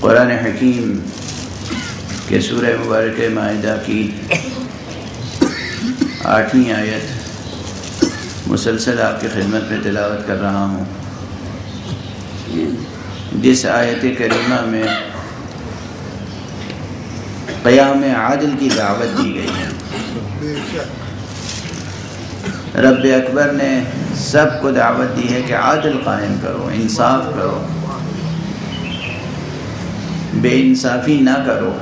कुरान हकीम के सूर मुबारक माहिदा की आठवीं आयत मुसलसल आपकी खिदमत में तिलावत कर रहा हूँ। जिस आयत करीमा में क़याम आदल की दावत दी गई है। रब अकबर ने सबको दावत दी है कि आदल कायम करो, इंसाफ करो। बेइंसाफ़ी ना करो।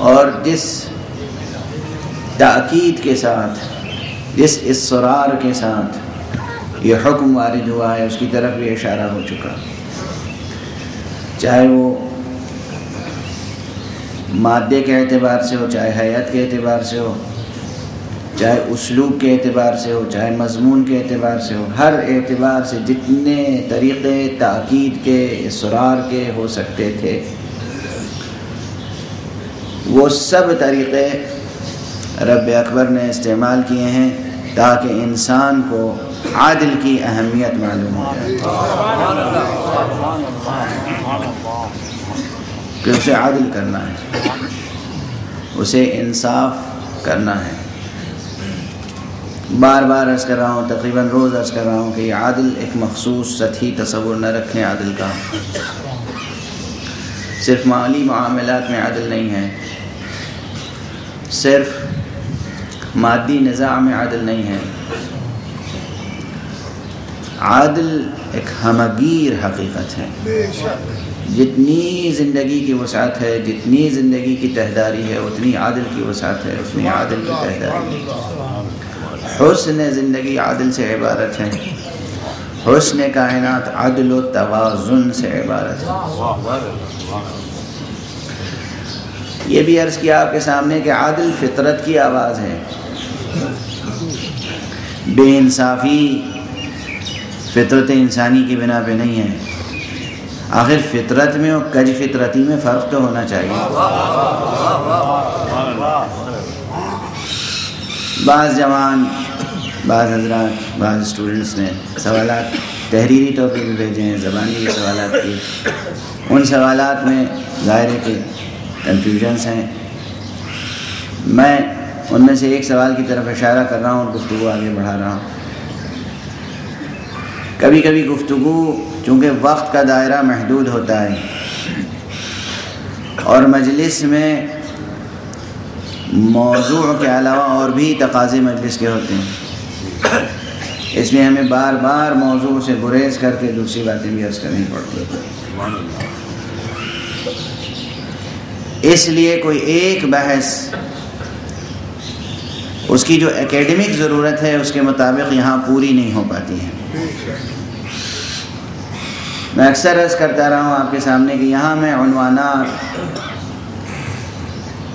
और जिस ताकीद के साथ, जिस इसरार के साथ ये हुक्म वारिद हुआ है, उसकी तरफ़ भी इशारा हो चुका। चाहे वो मादे के अतबार से हो, चाहे हयात के अतबार से हो चाहे उसलूब के अतबार से हो, चाहे मजमून के अतबार से हो, हर एतबार से जितने तरीक़े ताक़ीद के, इसरार के हो सकते थे, वो सब तरीक़े रब अकबर ने इस्तेमाल किए हैं ताकि इंसान को आदिल की अहमियत मालूम हो जाए। कि उसे आदिल करना है, उसे इंसाफ करना है। बार बार अर्ज़ कर रहा हूँ, तकरीबन रोज़ अर्ज़ कर रहा हूँ कि आदिल एक मखसूस सतही तस्वुर न रखें आदिल का। सिर्फ़ माली मामलात में आदिल नहीं है। सिर्फ़ मादी निज़ाम में आदिल नहीं है। आदिल एक हमगीर हकीकत है। जितनी ज़िंदगी की वसात है, जितनी ज़िंदगी की तहदारी है, उतनी आदिल की वसात है उतनी आदिल की तहदारी है। हुस्न ज़िंदगी आदिल से इबारत है। हुस्न कायनात अदल तवाज़ुन से इबारत है। ये भी अर्ज़ किया आपके सामने कि आदिल फितरत की आवाज़ है। बेइंसाफ़ी फितरत इंसानी की बिना पे नहीं है। आखिर फितरत में और कज फितरती में फ़र्क तो होना चाहिए। बाज़ जवान बाज़ हजरात बाज़ स्टूडेंट्स ने सवाल तहरीरी पर भी भेजे हैं, ज़बानी भी सवाल किए। उन सवाल में ज़ाहिर के कन्फ्यूजन्स हैं। मैं उनमें से एक सवाल की तरफ़ इशारा कर रहा हूँ और गुफ्तु आगे बढ़ा रहा हूँ। कभी कभी गुफ्तु चूँकि वक्त का दायरा महदूद होता है और मजलिस में मौजू के अलावा और भी तकाजे मजलिस के होते हैं। इसमें हमें बार बार मौजू से गुरेज करके दूसरी बातें भी अर्ज़ करनी पड़ती इसलिए कोई एक बहस, उसकी जो एकेडमिक ज़रूरत है, उसके मुताबिक यहाँ पूरी नहीं हो पाती है। मैं अक्सर अर्ज़ करता रहा हूँ आपके सामने कि यहाँ मैं अनवाना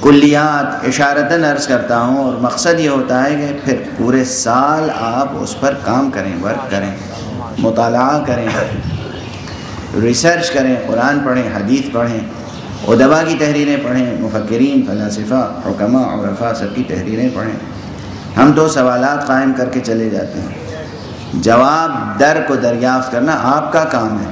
कुल्लियात इशारतन अर्ज़ करता हूँ और मकसद ये होता है कि फिर पूरे साल आप उस पर काम करें वर्क करें, मुताल करें रिसर्च करें, कुरान पढ़ें हदीत पढ़ें उदबा की तहरीरें पढ़ें मुफक्रीन फ़लासफ़ा, हुकमा और रफ़ा सब की तहरीरें पढ़ें। हम दो सवाल कायम करके चले जाते हैं। जवाब दर को दरियाफ्त करना आपका काम है।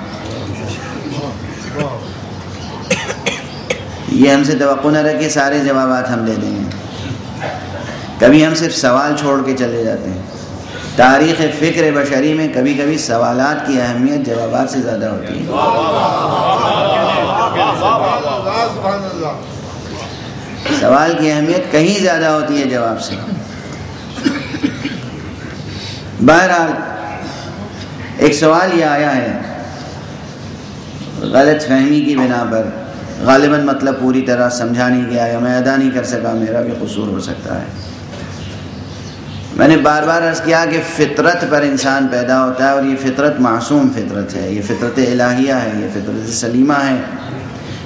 ये हमसे तो न रखे, सारे जवाब हम दे देंगे। कभी हम सिर्फ़ सवाल छोड़ के चले जाते हैं। तारीख़ फ़िक्र बशरी में कभी कभी सवाल की अहमियत जवाब से ज़्यादा होती है। सवाल की अहमियत कहीं ज़्यादा होती है जवाब से। बहरहाल, एक सवाल ये आया है गलत फहमी की बिना पर। गालिबा मतलब पूरी तरह समझा नहीं गया या मैं अदा नहीं कर सका, मेरा भी कसूर हो सकता है। मैंने बार बार अर्ज़ किया कि फ़ितरत पर इंसान पैदा होता है और ये फ़ितरत मासूम फ़ितरत है, ये फ़ितरत इलाहिया है, ये फ़ितरत सलीमा है।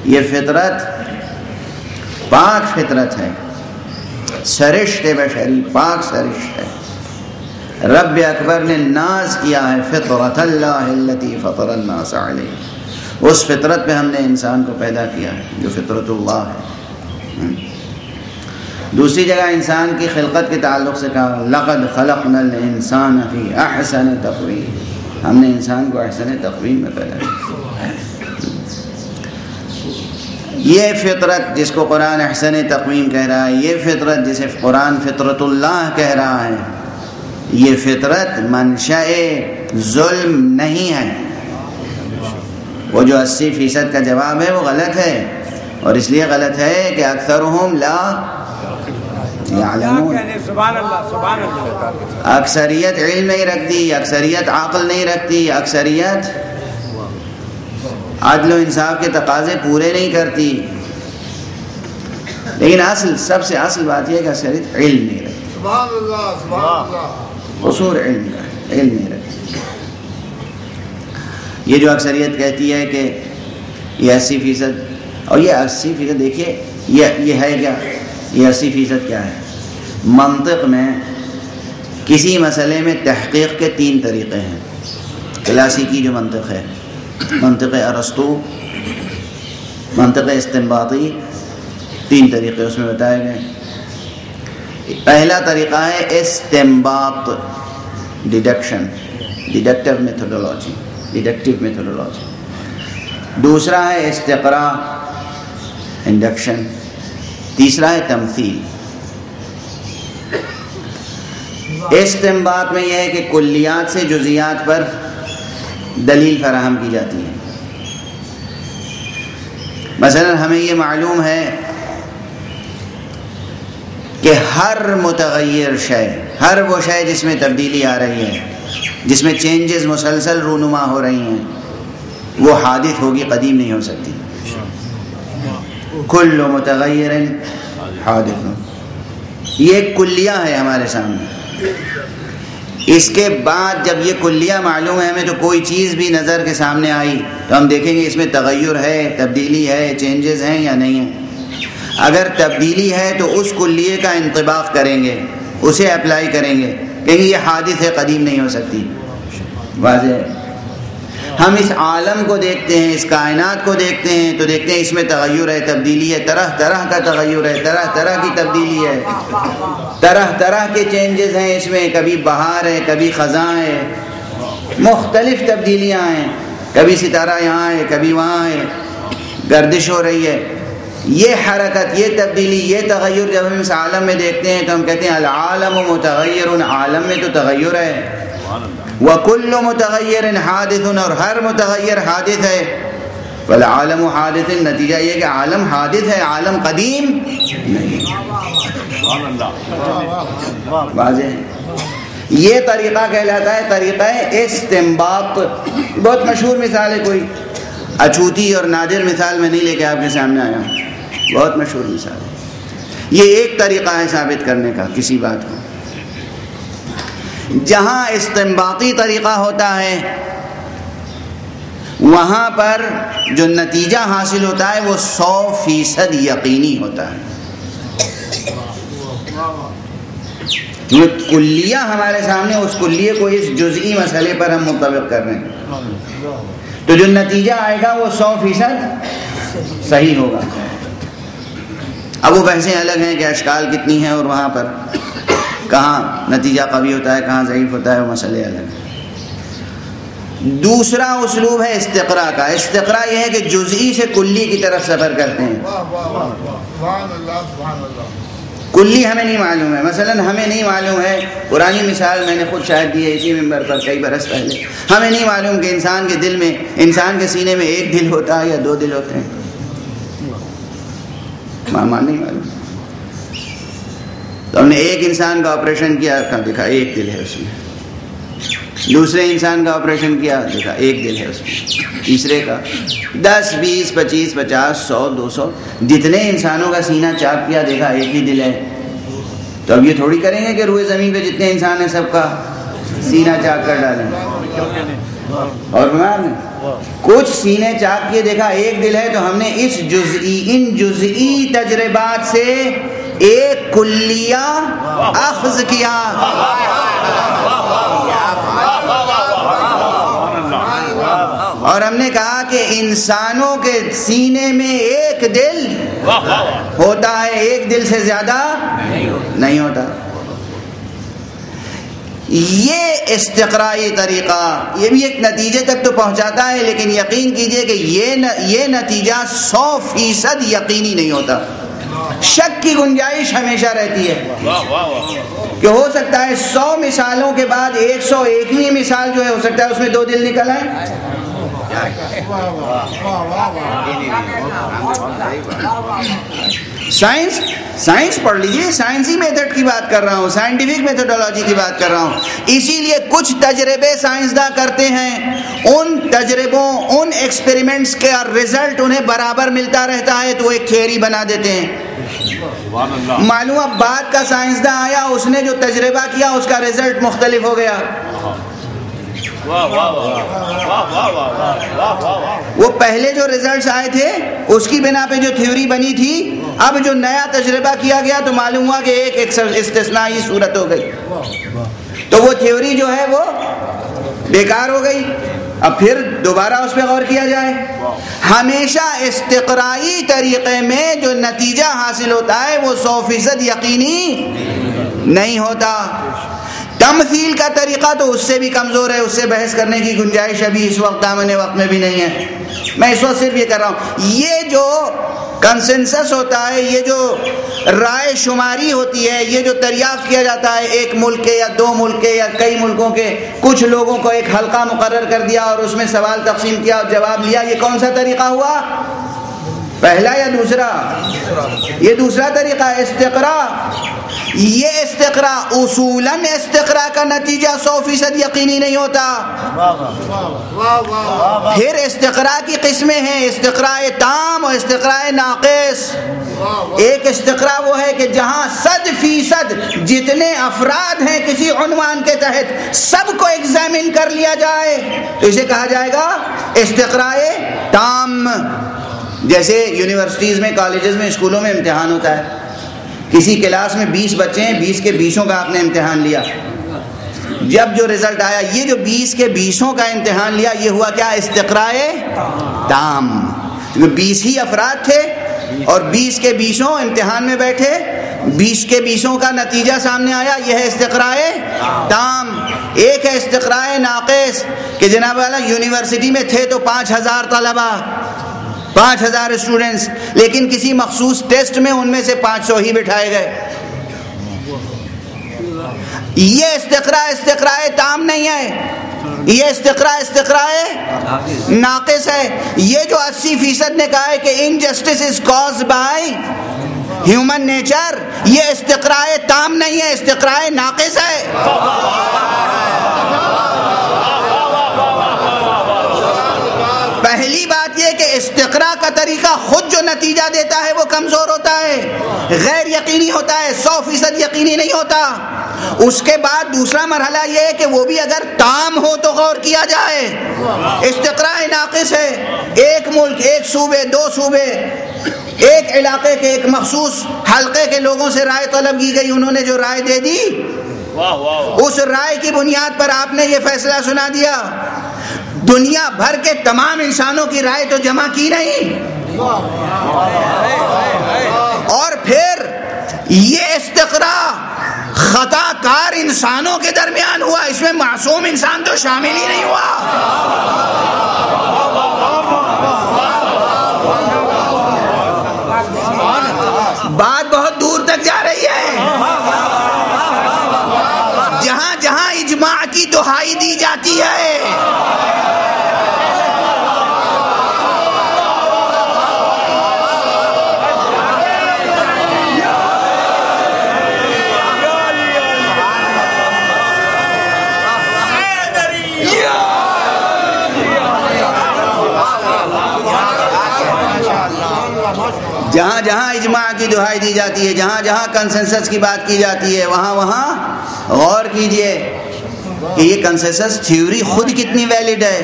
ये फ़ितरत पाक फ़ितरत है। सरिश्त बशरी पाक सरिश्त है। रब अकबर ने नाज किया है, फ़ितरत फ़तरन्नास उस फितरत पे हमने इंसान को पैदा किया है, जो फितरतुल्लाह है। हम्म। दूसरी जगह इंसान की खिलकत के ताल्लुक से कहा, लक़द खलक़नल इंसान फ़ी अहसन तकवीम। हमने इंसान को अहसन तकवीम में पैदा किया। ये फितरत जिसको कुरान अहसन तकवीम कह रहा है, ये फितरत जिसे कुरान फितरतुल्लाह कह रहा है, ये फितरत मनशा जुल्म नहीं है। वो जो अस्सी फ़ीसद का जवाब है वो गलत है। और इसलिए गलत है कि अक्सर हम ला अक्सरियत इल्म नहीं रखती अक्सरियत आकल नहीं रखती अक्सरियत आदल इंसाफ के तकाजे पूरे नहीं करती। लेकिन असल सबसे असल बात यह कि अक्सरियत इल्म नहीं रखती। इल्म का इल्म नहीं रखती। ये जो अक्सरियत कहती है कि ये अस्सी फ़ीसद, और ये अस्सी फ़ीसद देखिए, ये ये है क्या? ये अस्सी फ़ीसद क्या है? मंतिक में किसी मसले में तहकीक के तीन तरीक़े हैं। क्लासिकी जो मंतिक है, मंतिक अरस्तु, मंतिक इस्तेमाती तीन तरीक़े उसमें बताए गए पहला तरीक़ा है इस्तेमात deduction, deductive methodology deductive methodology दूसरा है इस्तरा इंडक्शन तीसरा है तमसील. इस्तेमाल में यह है कि कुल्लियात से जुजियात पर दलील फराहम की जाती है। मसलन हमें ये मालूम है कि हर मुतगैर शय, हर वो शय जिसमें तब्दीली आ रही है जिसमें चेंजेस मुसलसल रूनुमा हो रही हैं, वो हादित होगी, कदीम नहीं हो सकती। कुल्ल मुतगैर हादित ये कुल्लिया है हमारे सामने। इसके बाद जब ये कुल्लिया मालूम है हमें तो कोई चीज़ भी नज़र के सामने आई तो हम देखेंगे इसमें तगैर है, तब्दीली है चेंजेस हैं या नहीं है। अगर तब्दीली है तो उस कुल्लिए का इंतबाक करेंगे, उसे अप्लाई करेंगे। कहेंगे ये हादिस है, कदीम नहीं हो सकती। वाज हम इस आलम को देखते हैं, इस कायनात को देखते हैं तो देखते हैं इसमें तगैर है, तब्दीली है, तरह तरह का तगैर है, तरह तरह की तब्दीली है। तरह तरह के चेंजेस हैं इसमें, कभी बहार है, कभी ख़ज़ा है। मुख्तलिफ़ तब्दीलियाँ हैं। कभी सितारा यहाँ है, कभी वहाँ है। गर्दिश हो रही है। ये हरकत ये तब्दीली ये तगैर जब हम इस आलम में देखते हैं तो हम कहते हैं आलम मुतगैर आलम में तो तगैर है। वकुल्ल मुतगैर हादिस और हर मुतगैर हादिस है। वल आलम हादिस नतीजा ये कि आलम हादिस है आलम कदीम नहीं ये तरीक़ा कहलाता है तरीक़ा इस्तेम्बात बहुत मशहूर मिसाल है कोई। अछूती और नादिर मिसाल में नहीं लेके आपके सामने आया बहुत मशहूर मिसाल है। ये एक तरीक़ा है साबित करने का, किसी बात को। जहाँ इस्तेम्बाती तरीक़ा होता है, वहाँ पर जो नतीजा हासिल होता है, वो सौ फ़ीसद यकीनी होता है। जो कुल्लिया हमारे सामने, उस कुल्लिए को इस जुजई मसले पर हम मुतब कर रहे हैं। तो जो नतीजा आएगा, वो सौ फ़ीसद सही होगा। अब वो बहसें अलग हैं कि अशकाल कितनी हैं और वहाँ पर? कहाँ नतीजा कभी होता है कहाँ ज़यीफ़ होता है वो मसले अलग हैं। दूसरा उसलूब है इस्तरा का। इस्तरा यह है कि जुजई से कुल्ली की तरफ़ सफ़र करते हैं। कुल्ली हमें नहीं मालूम है। मसलन हमें नहीं मालूम है। पुरानी मिसाल मैंने खुद शायद दी है इसी मेंबर पर कई बरस पहले। हमें नहीं मालूम कि इंसान के दिल में इंसान के सीने में एक दिल होता है या दो दिल होते हैं। मामा नहीं मालूम तो हमने एक इंसान का ऑपरेशन किया देखा, एक दिल है उसमें। दूसरे इंसान का ऑपरेशन किया, देखा, एक दिल है उसमें। तीसरे का, दस, बीस, पच्चीस, पचास, सौ, दो सौ, जितने इंसानों का सीना चाक किया, देखा, एक ही दिल है। तो अब ये थोड़ी करेंगे कि रुए ज़मीन पे जितने इंसान हैं सबका सीना चाक कर डालें। और बीमार कुछ सीने चाक किए, देखा, एक दिल है तो हमने इस जुजई, इन जुजई तजर्बात से एक कुल्लिया अख्ज किया। और हमने कहा कि इंसानों के सीने में एक दिल होता है, एक दिल से ज़्यादा नहीं होता। ये इसतराई तरीक़ा ये भी एक नतीजे तक तो पहुंचाता है लेकिन यकीन कीजिए कि ये न, ये नतीजा सौ फ़ीसद यकीनी नहीं होता। शक की गुंजाइश हमेशा रहती है। कि हो सकता है सौ मिसालों के बाद एक सौ एकवीं मिसाल जो है हो सकता है उसमें दो दिल निकल आए। साइंस साइंस पढ़ लीजिए। साइंसी मेथड की बात कर रहा हूँ। साइंटिफिक मेथडोलॉजी की बात कर रहा हूँ। इसीलिए कुछ तजर्बे साइंसदा करते हैं। उन तजर्बों उन एक्सपेरिमेंट्स का रिज़ल्ट उन्हें बराबर मिलता रहता है तो एक थियोरी बना देते हैं। मालूम अब बाद का साइंसदा आया उसने जो तजर्बा किया उसका रिज़ल्ट मुख्तलिफ़ हो गया। वो पहले जो रिजल्ट्स आए थे उसकी बिना पे जो थ्योरी बनी थी अब जो नया तजर्बा किया गया तो मालूम हुआ कि एक इस्तेसनाई सूरत हो गई तो वो थ्योरी जो है वो बेकार हो गई अब फिर दोबारा उस पर गौर किया जाए हमेशा इस्तराई तरीक़े में जो नतीजा हासिल होता है वो सौ फ़ीसद यकीनी नहीं होता तमसील का तरीका तो उससे भी कमज़ोर है, उससे बहस करने की गुंजाइश अभी इस वक्त दामन वक्त में भी नहीं है। मैं इस वक्त सिर्फ़ ये कर रहा हूँ, ये जो कंसेंसस होता है, ये जो राय शुमारी होती है, ये जो दरियाफ्त किया जाता है, एक मुल्क के या दो मुल्क के या कई मुल्कों के, कुछ लोगों को एक हल्का मुकर कर दिया और उसमें सवाल तकसीम किया और जवाब लिया, ये कौन सा तरीका हुआ? पहला या दूसरा? ये दूसरा तरीका है इस्तरा ये इस्तरा उसूलन इस्तरा का नतीजा सौ फ़ीसद यकीनी नहीं होता। फिर इस्तरा की किस्में हैं इस्तरा ताम और इस्तरा नाकिस। एक इस्तरा वो है कि जहाँ सद फ़ीसद जितने अफराद हैं किसी उनवान के तहत सबको एग्जामिन कर लिया जाए। तो इसे कहा जाएगा इस्तरा ताम। जैसे यूनिवर्सिटीज़ में कॉलेजेस में, स्कूलों में इम्तहान होता है। किसी क्लास में बीस बच्चे हैं, बीस के बीसों का आपने इम्तहान लिया। जब जो रिज़ल्ट आया, ये जो बीस के बीसों का इम्तहान लिया, ये हुआ क्या? इस्तराए ताम बीस ही अफराद थे और बीस के बीसों इम्तहान में बैठे। बीस के बीसों का नतीजा सामने आया, यह है इस्तराए ताम एक है इस्तराए नाकस, कि जनाब यूनिवर्सिटी में थे तो पाँच हज़ार तलबा। पाँच हज़ार स्टूडेंट्स लेकिन किसी मखसूस टेस्ट में उनमें से पाँच सौ ही बिठाए गए। ये इस्तरा इस्तरा ताम नहीं है। ये इस्तरा इस्तरा नाकस है। ये जो अस्सी फ़ीसद ने कहा है कि injustice is cause by human nature ये इस्तराए ताम नहीं है इस्तराए नाकस है। पहली बात यह कि इस्तरा का तरीका खुद जो नतीजा देता है वो कमज़ोर होता है। गैर यकीनी होता है सौ फ़ीसद यकीनी नहीं होता। उसके बाद दूसरा मरहला यह है कि वो भी अगर ताम हो तो गौर किया जाए। इस्तरा नाकिस है। एक मुल्क एक सूबे दो सूबे एक इलाके के एक मखसूस हल्के के लोगों से राय तलब की गई उन्होंने जो राय दे दी। उस राय की बुनियाद पर आपने ये फैसला सुना दिया। दुनिया भर के तमाम इंसानों की राय तो जमा की नहीं। और फिर ये इस्तरा खताकार इंसानों के दरमियान हुआ, इसमें मासूम इंसान तो शामिल ही नहीं हुआ। बात बहुत दूर तक जा रही है। जहाँ जहाँ इजमा की दुहाई दी जाती है दुहाई दी जाती है। जहाँ जहाँ कंसेंसस की बात की जाती है, वहाँ वहाँ गौर कीजिए कि ये कंसेंसस थ्योरी खुद कितनी वैलिड है।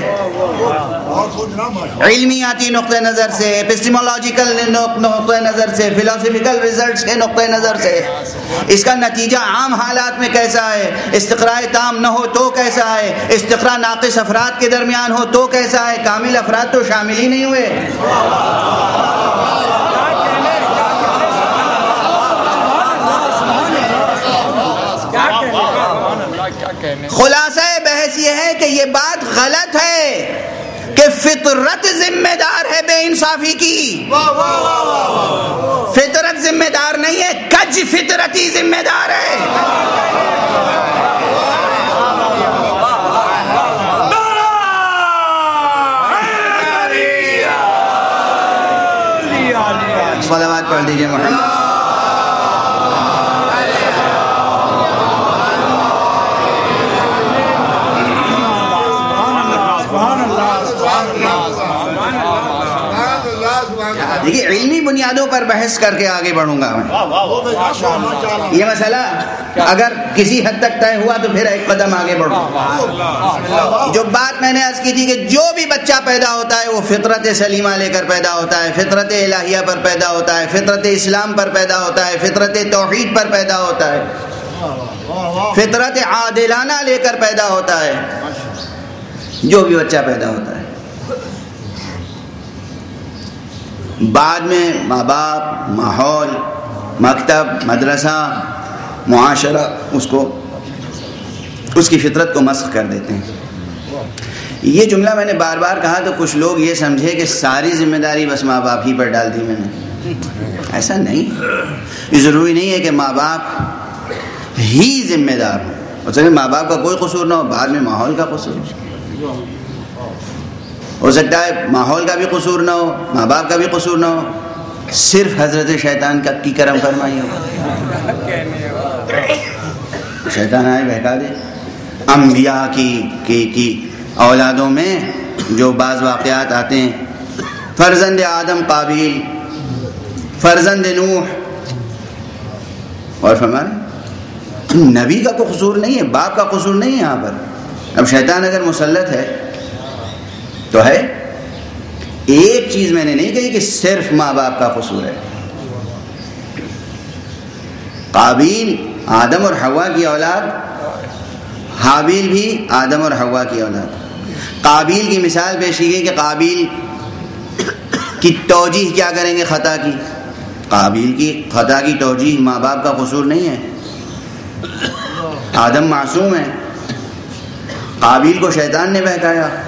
इल्मियाती नुक़ नज़र से एपिस्टिमोलॉजिकल नुक़ नज़र से फ़िलासफ़िकल रिज़ल्ट के नुक़ नज़र से। इसका नतीजा आम हालात में कैसा है? इस्तरा ताम न हो तो कैसा है? इस्तरा नाकस अफराद के दरमियान हो तो कैसा है? कामिल अफराद तो शामिल ही नहीं हुए। खुलासा बहस ये है कि ये बात गलत है कि फितरत जिम्मेदार है बेइंसाफी की। फितरत जिम्मेदार नहीं है कज फितरती जिम्मेदार है। सलावाद पढ़ दीजिए मोहम्मद। पर बहस करके आगे बढ़ूँगा मैं ये मसला अगर किसी हद तक तय हुआ तो फिर एक कदम आगे बढ़ूँगा जो बात मैंने अर्ज़ की थी कि जो भी बच्चा पैदा होता है वो फितरत सलीमा लेकर पैदा होता है फितरत इलाहिया पर पैदा होता है फितरत इस्लाम पर पैदा होता है फितरत तोहहीद पर पैदा होता है फितरत आदिलाना लेकर पैदा होता है जो भी बच्चा पैदा होता है बाद में माँ बाप माहौल, मकतब, मदरसा, मुआशरा, उसको, उसकी फितरत को मस्क कर देते हैं। ये जुमला मैंने बार बार कहा तो कुछ लोग ये समझे कि सारी ज़िम्मेदारी बस माँ बाप ही पर डाल दी मैंने। ऐसा नहीं। ज़रूरी नहीं है कि माँ बाप ही जिम्मेदार हो। और माँ बाप का कोई कसूर ना हो, बाद में माहौल का कसूर। हो सकता है माहौल का भी कसूर ना हो माँ बाप का भी कसूर ना हो। सिर्फ़ हज़रत शैतान का की करम फरमाई हो शैतान आए, बहका दे। अम्बिया की की की औलादों में जो बाज़ वाक़ात आते हैं, फर्जंद आदम काबिल, फर्जंद नूह। और फरमान नबी का तो कसूर नहीं है, बाप का कसूर नहीं है यहाँ पर। अब शैतान अगर मुसलत है तो है, एक चीज़ मैंने नहीं कही कि सिर्फ़ माँ बाप का कसूर है। काबिल आदम और हवा की औलाद, हाबिल भी आदम और हवा की औलाद। काबिल की मिसाल पेश की गई कि काबिल की तोजीह क्या करेंगे ख़ता की? काबिल की ख़ता की तोजीह माँ बाप का कसूर नहीं है। आदम मासूम है। काबिल को शैतान ने बहकाया।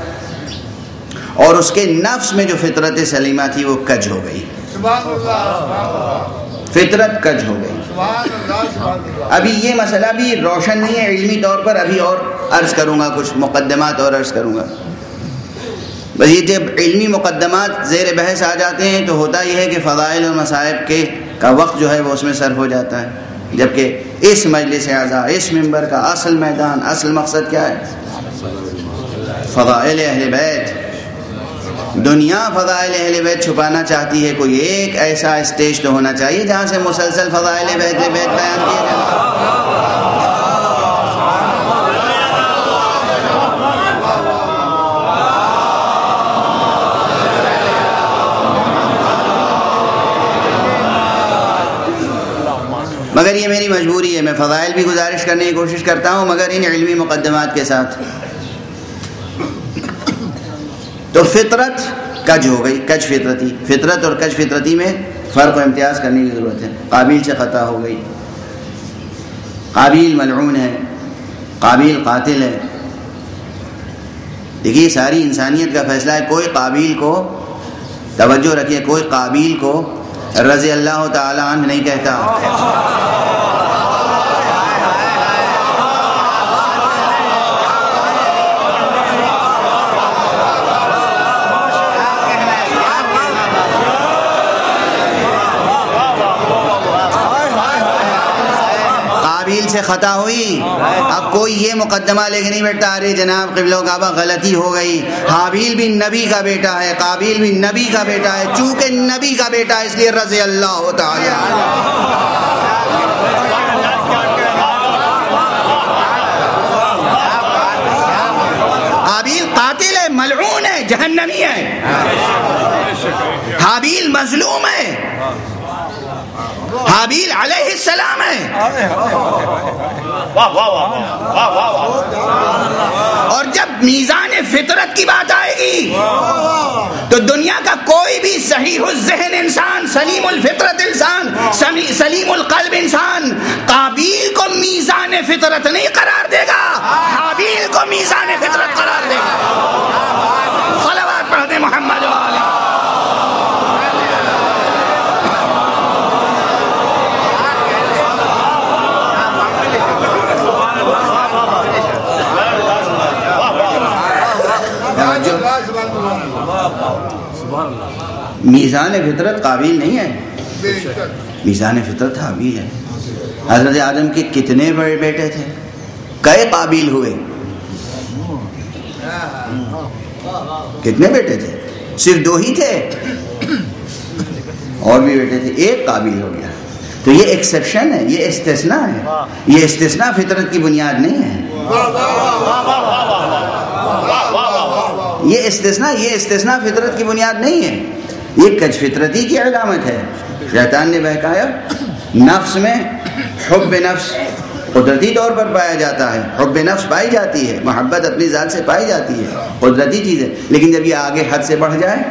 और उसके नफ्स में जो फितरत सलीमा थी, वो कज हो गई। फितरत कज हो गई। अभी ये मसला भी रोशन नहीं है, इलमी तौर पर अभी और अर्ज़ करूँगा, कुछ मुकदमात और अर्ज़ करूँगा। बस ये जब इलमी मुकदमात जेर बहस आ जाते हैं तो होता यह है कि फ़वाइल और मसाइब के का वक्त जो है, वो उसमें सर्फ हो जाता है। जबकि इस मजलिस आज़ा, इस मंबर का असल मैदान, असल मकसद क्या है? फ़दाइल अहल बैत। दुनिया फ़दाइल अहल बैत छुपाना चाहती है, कोई एक ऐसा स्टेज तो होना चाहिए जहाँ से मुसलसल फ़दाइल बैत बैत बयान किए मगर ये मेरी मजबूरी है, मैं फ़जाइल भी गुजारिश करने की कोशिश करता हूँ, मगर इन इलमी मुकदमात के साथ। तो फितरत कज हो गई, कज फितरती। फितरत और कज फितरती में फ़र्क इम्तियाज़ करने की ज़रूरत है। काबिल से ख़ता हो गई। काबिल मलून है, काबिल कातिल है। देखिए, सारी इंसानियत का फैसला है, कोई काबिल को तवज्जो रखिए, कोई काबिल को रज़ी अल्लाह तन नहीं कहता। से ख़ता हुई। अब कोई ये मुकदमा लेके नहीं बैठता, अरे जनाब, कबिलो काबा गलती हो गई। हाबील भी नबी का बेटा है, काबिल भी नबी का बेटा है, चूँकि नबी का बेटा है, इसलिए रज़ी अल्लाह होता कातिल है है, जहन्नमी है। हाबील मजलूम है। हाबील सलाम है। और जब मीज़ान फितरत की बात आएगी तो दुनिया का कोई भी सही जहन इंसान सलीमुल फितरत इंसान सलीमुल कल्ब इंसान काबिल को मीज़ान फितरत नहीं करार देगा। हाबील को मीज़ान फितरत करार देगा सलावात पढ़ते मोहम्मद वाले मीज़ान फितरत काबिल नहीं है। मीज़ान फितरत हावी है। हज़रत आदम के कितने बड़े बेटे थे? कई काबिल हुए? कितने बेटे थे? सिर्फ़ दो ही थे। और भी बेटे थे। एक काबिल हो गया। तो ये एक्सेप्शन है ये इस्तेसना है। ये इस्तेसना फितरत की बुनियाद नहीं है। ये इस्तेसना ये इस्तेसना फितरत की बुनियाद नहीं है। ये कज फितरती की अलामत है। शैतान ने बहकाया, नफ्स में हब नफ्स कुदरती तौर पर पाया जाता है। हब नफ्स पाई जाती है, मोहब्बत अपनी ज़ात से पाई जाती है, कुदरती चीज़ है। लेकिन जब ये आगे हद से बढ़ जाए,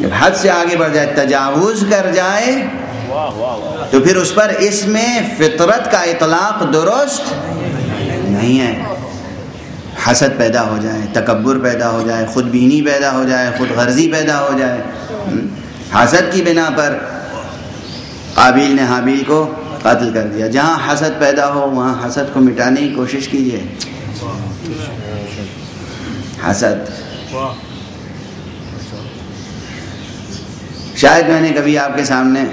जब हद से आगे बढ़ जाए, तजावुज कर जाए तो फिर उस पर इसमें फितरत का इतलाक दुरुस्त नहीं है। हसद पैदा हो जाए तकबर पैदा हो जाए ख़ुदबीनी पैदा हो जाए ख़ुद गर्जी पैदा हो जाए हम्म, हसद की बिना पर काबिल ने हाबिल को कत्ल कर दिया। जहाँ हसद पैदा हो वहाँ हसद को मिटाने की कोशिश कीजिए। हसद। शायद मैंने कभी आपके सामने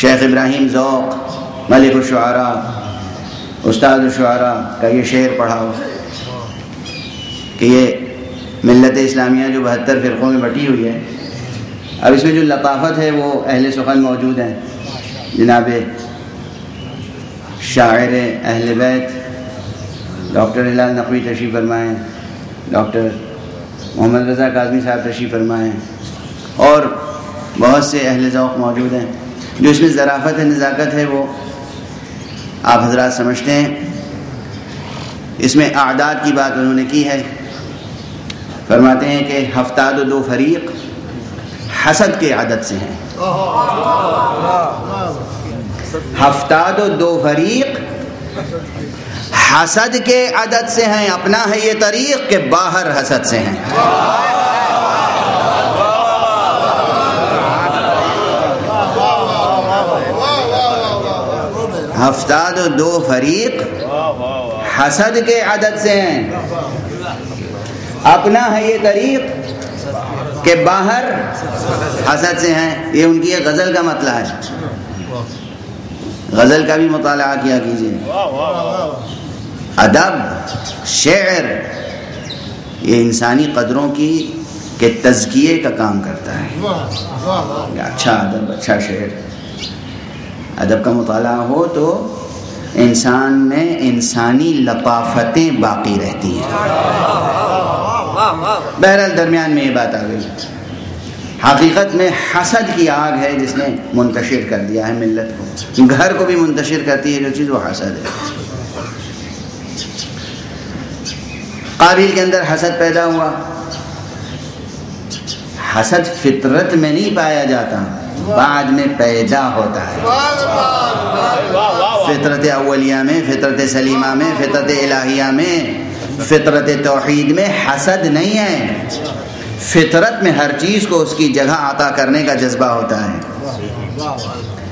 शेख इब्राहिम ज़ौक़ मलिक शुरा उस्ताद का ये शेर पढ़ा हो। कि ये मिलत इस्लामिया जो बहत्तर फ़िरक़ों में बटी हुई है, अब इसमें जो लताफ़त है वो अहल सुखन मौजूद हैं। जनाब शायर अहल बैत, डॉक्टर हिलाल नकवी तशरीफ़ फरमाएँ, डॉक्टर मोहम्मद रज़ा काजमी साहब तशरीफ़ फरमाएँ, और बहुत से अहल ज़ौक़ मौजूद हैं। जो इसमें ज़राफ़त है, नज़ाकत है, वो आप हजरात समझते हैं। इसमें आदात की बात उन्होंने की है। फरमाते हैं कि हफ़्ता दो फरीक हसद के आदत से हैं। हफ़्ता दो फरीक हसद के आदत से हैं, अपना है ये तरीक के बाहर हसद से हैं। हफ़्ता दो फरीक हसद के आदत से हैं। अपना है ये तरीक के बाहर हसद से हैं। ये उनकी एक गज़ल का मतला है। गज़ल का भी मुताला किया कीजिए। अदब, शेर, ये इंसानी कदरों की के तजकिए का काम करता है। अच्छा अदब अच्छा शेर। अदब का मुताला हो तो इंसान में इंसानी लताफतें बाकी रहती हैं। बहरहाल दरमियान में ये बात आ गई। हकीकत में हसद की आग है जिसने मुंतशिर कर दिया है मिल्लत को। घर को भी मुंतशिर करती है जो चीज़, वो हसद है। काबिल के अंदर हसद पैदा हुआ। हसद फितरत में नहीं पाया जाता। बाद में पैदा होता है। फितरत अवलिया में, फितरत सलीमा में, फितरत इलाहिया में, फितरत तोहद में हसद नहीं है। फितरत में हर चीज़ को उसकी जगह आता करने का जज्बा होता है।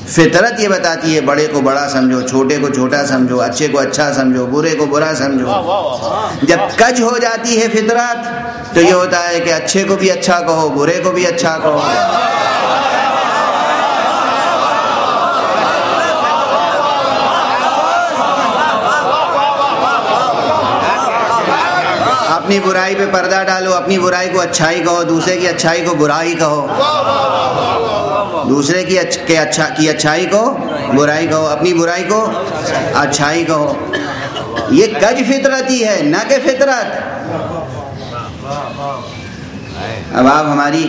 फितरत ये बताती है, बड़े को बड़ा समझो, छोटे को छोटा समझो, अच्छे को अच्छा समझो, बुरे को बुरा समझो। जब कज हो जाती है फितरत तो ये होता है कि अच्छे को भी अच्छा कहो, बुरे को भी अच्छा कहो। अपनी बुराई पे पर्दा डालो अपनी बुराई को अच्छाई कहो दूसरे की अच्छाई को बुराई कहो। दूसरे की अच्छ, के अच्छा की अच्छाई को बुराई कहो अपनी बुराई को अच्छाई कहो। ये कज फितरती है न के फितरत। अब आप हमारी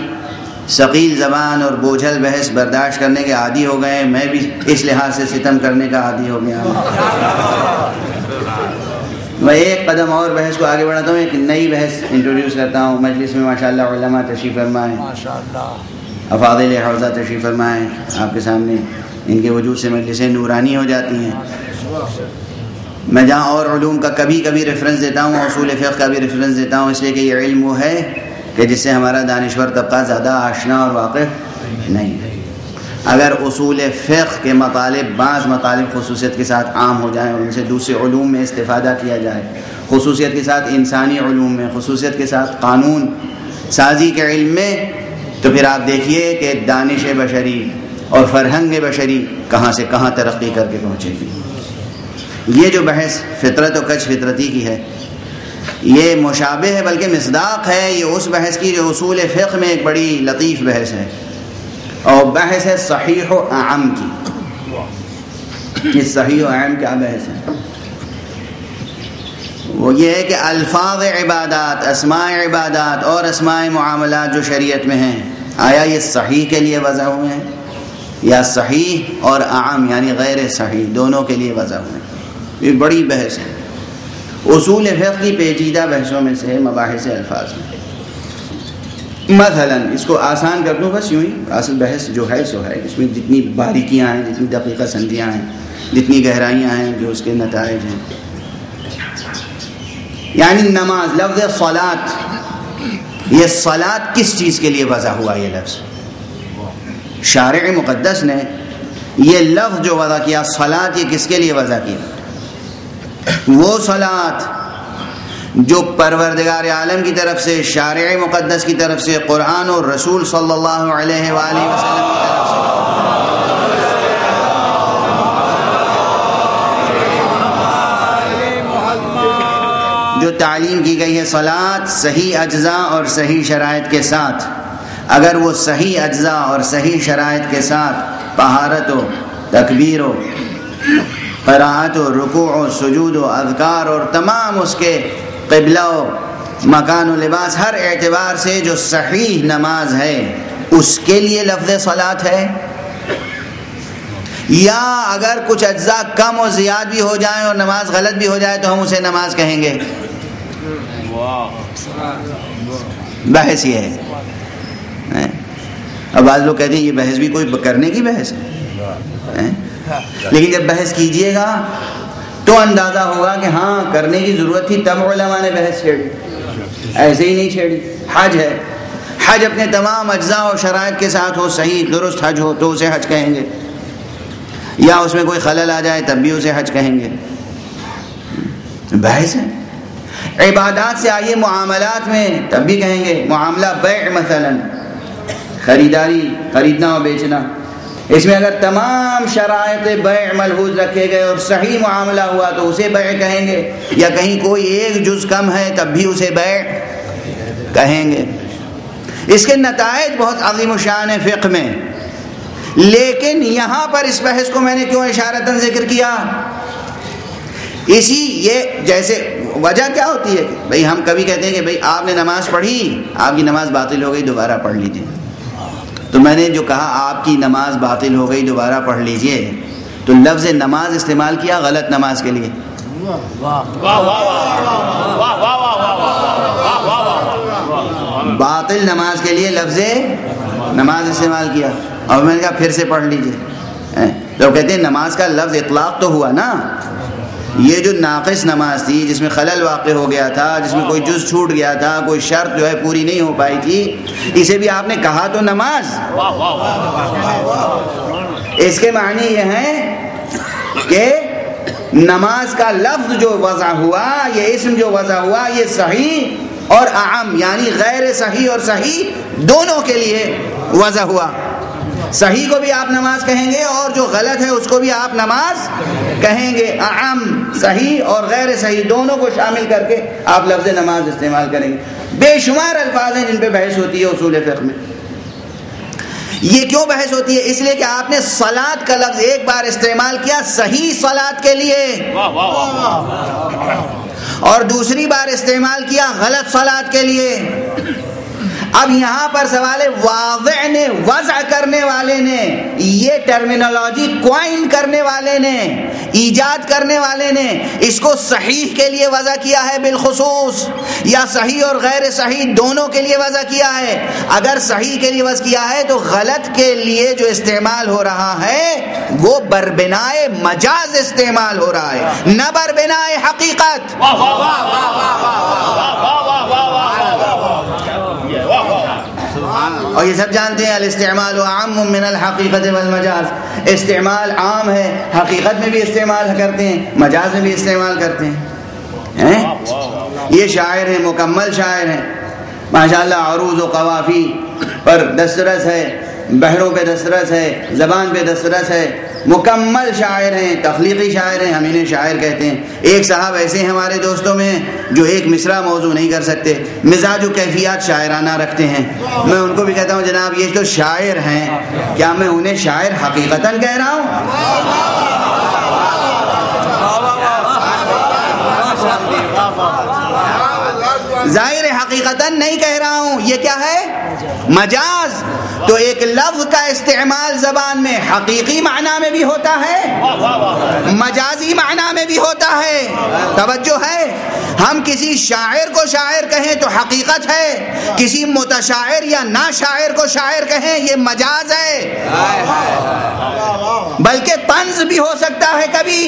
शकील ज़बान और बोझल बहस बर्दाश्त करने के आदि हो गए मैं भी इस लिहाज से सितम करने का आदि हो गया मैं एक कदम और बहस को आगे बढ़ाता हूँ एक नई बहस इंट्रोड्यूस करता हूँ। मजलिस में माशा तशरीफ़ फरमाएँ। अफादिल हौज़ा तशरीफ़ फरमाएँ। आपके सामने इनके वजूद से मजलिसें नूरानी हो जाती हैं। मैं जहाँ और का कभी कभी रेफरेंस देता हूँ असूल फ़िक का भी रेफरेंस देता हूँ इसलिए कि ये इल्म वो है कि जिससे हमारा दानश्वर तबका ज़्यादा आशना और वाक़ नहीं है। अगर असूल फ़िक के मतलब बाज़ मतलब खसूसियत के साथ आम हो जाएँ और उनसे दूसरे ूम में इस्तेफादा किया जाए, खसूसियत के साथ इंसानी ूम में, खसूसियत के साथ कानून, साजी के इल्म में तो फिर आप देखिए कि दानिश बशरी और फरहंग बशरी कहाँ से कहाँ तरक्की करके पहुँचेगी। ये जो बहस फितरत और कच फितरती की है, ये मुशाबे है बल्कि मजदाक है, ये उस बहस की जो असूल फ़िक में एक बड़ी लतीफ़ बहस है। और बहस है सही आम की। कि सही आम क्या बहस है? वो ये है कि अल्फाज इबादत असमा इबादत और असमाय मामला जो शरीयत में हैं, आया ये सही के लिए वजह हुए हैं या सही और आम, यानी गैर सही दोनों के लिए वजह हुए हैं। ये बड़ी बहस है। उसूल फ़िक की पेचीदा बहसों में से मबास अल्फाज में। मसलन इसको आसान कर दूँ, बस यूँ ही। असल बहस जो है, सो है। इसमें जितनी बारीकियाँ हैं, जितनी दकीक़ा संधियाँ हैं, जितनी गहराइयाँ हैं, जो उसके नतज हैं। यानी नमाज़, लफ्ज़ सलात, ये सलात किस चीज़ के लिए वज़ा हुआ, ये लफ्ज़? शार मुक़दस ने ये लफ्ज़ जो वज़ा किया, सलात ये किसके लिए वज़ा किया? वो सलात जो परवरदगार आलम की तरफ़ से शार मुक़दस की तरफ़ से कुरान और रसूल सल्लल्लाहु अलैहि वसल्लम की तरफ़ से। जो तालीम की गई है सलात, सही अज्जा और सही शरात के साथ। अगर वो सही अज्जा और सही शरात के साथ पहारत हो तकबीर हो कराहत हो रुकू हो सजूद हो अदकार और तमाम उसके कबला मकान लिबास, हर एतबार से जो सही नमाज़ है, उसके लिए लफ्ज़ सलात है। या अगर कुछ अज्जा कम और ज़्यादा भी हो जाए और नमाज़ गलत भी हो जाए तो हम उसे नमाज़ कहेंगे। बहस ये है। अब आज लोग कहते हैं, ये बहस भी कोई करने की बहस है? लेकिन जब बहस कीजिएगा तो अंदाज़ा होगा कि हाँ करने की ज़रूरत थी, तब उलमा ने बहस छेड़ी। ऐसे ही नहीं छेड़ी। हज है। हज अपने तमाम अज्जा और शराय के साथ हो, सही, दुरुस्त हज हो तो उसे हज कहेंगे। या उसमें कोई खलल आ जाए, तब भी उसे हज कहेंगे। बहस है। इबादत से आइए मामलात में, तब भी कहेंगे मामला बै मसलन। ख़रीदारी, ख़रीदना और बेचना। इसमें अगर तमाम शरात बै मलहूज रखे गए और सही मामला हुआ तो उसे बै कहेंगे, या कहीं कोई एक जुज कम है तब भी उसे बै कहेंगे। इसके नतज बहुत अजीम शान है फ़िक में। लेकिन यहाँ पर इस बहस को मैंने क्यों इशारतन ज़िक्र किया? इसी ये जैसे वजह क्या होती है भाई हम कभी कहते हैं कि भाई आपने नमाज़ पढ़ी, आपकी नमाज़ बातिल हो गई, दोबारा पढ़ लीजिए। तो मैंने जो कहा, आपकी नमाज़ बातिल हो गई, दोबारा पढ़ लीजिए। तो लफ्ज़ नमाज़ इस्तेमाल किया, गलत नमाज़ के लिए? बातिल नमाज़ के लिए लफ्ज़ नमाज़ इस्तेमाल किया। और मैंने कहा, फिर से पढ़ लीजिए। तो कहते हैं, नमाज़ का लफ्ज़ इतलाक़ तो हुआ ना? ये जो नाकस नमाज़ थी, जिसमें खलल वाक़ हो गया था, जिसमें कोई जुज छूट गया था, कोई शर्त जो है पूरी नहीं हो पाई थी, इसे भी आपने कहा तो नमाज़? इसके मानी ये हैं कि नमाज़ का लफ्ज़ जो वज़ा हुआ, ये इसम जो वज़ा हुआ, ये सही और आम, यानी गैर सही और सही दोनों के लिए वज़ा हुआ। सही को भी आप नमाज़ कहेंगे और जो गलत है उसको भी आप नमाज़ कहेंगे। आम सही और गैर सही दोनों को शामिल करके आप लफ्ज़ नमाज़ इस्तेमाल करेंगे। बेशुमार अल्फाज हैं जिन पे बहस होती है उसूल फ़िक में। ये क्यों बहस होती है? इसलिए कि आपने सलाद का लफ्ज एक बार इस्तेमाल किया सही सलाद के लिए। और दूसरी बार इस्तेमाल किया गलत सलाद के लिए। अब यहाँ पर सवाल है वाज ने वज़ा करने वाले ने ये टर्मिनोलॉजी क्वाइन करने वाले ने ईजाद करने वाले ने इसको सही के लिए वजह किया है बिलखसूस या सही और गैर सही दोनों के लिए वज़ा किया है अगर सही के लिए वज़ किया है तो गलत के लिए जो इस्तेमाल हो रहा है वो बरबिनाए मजाज इस्तेमाल हो रहा है न बरबिनाए हकीकत और ये सब जानते हैं इस्तेमाल आम हकीकत वलमजाज इस्तेमाल आम है, हकीकत में भी इस्तेमाल करते हैं, मजाज में भी इस्तेमाल करते हैं। हैं? ये शायर हैं, मुकम्मल शायर हैं। माशा अरूज व कवाफ़ी पर दस्तरस है। बहरों पे दस्तरस है, ज़बान पे दस्तरस है। मुकम्मल शायर हैं, तख्लीकी शायर हैं, हम इन्हें शायर कहते हैं। एक साहब ऐसे हैं हमारे दोस्तों में, जो एक मिसरा मौजू नहीं कर सकते। मिजाज व कैफियात शायराना रखते हैं। मैं उनको भी कहता हूँ, जनाब, ये तो शायर हैं, क्या मैं उन्हें शायर हकीकता कह रहा हूँ? ज़ाहिर हकीकता नहीं कह रहा हूँ। ये क्या है? मजाज। तो एक लफ्ज का इस्तेमाल जबान में हकीकी माना में भी होता है, मजाजी माना में भी होता है। तवज्जो है। हम किसी शायर को शायर कहें तो हकीकत है। किसी मुतशायर या ना शायर को शायर कहें, ये मजाज है। बल्कि तंज भी हो सकता है कभी।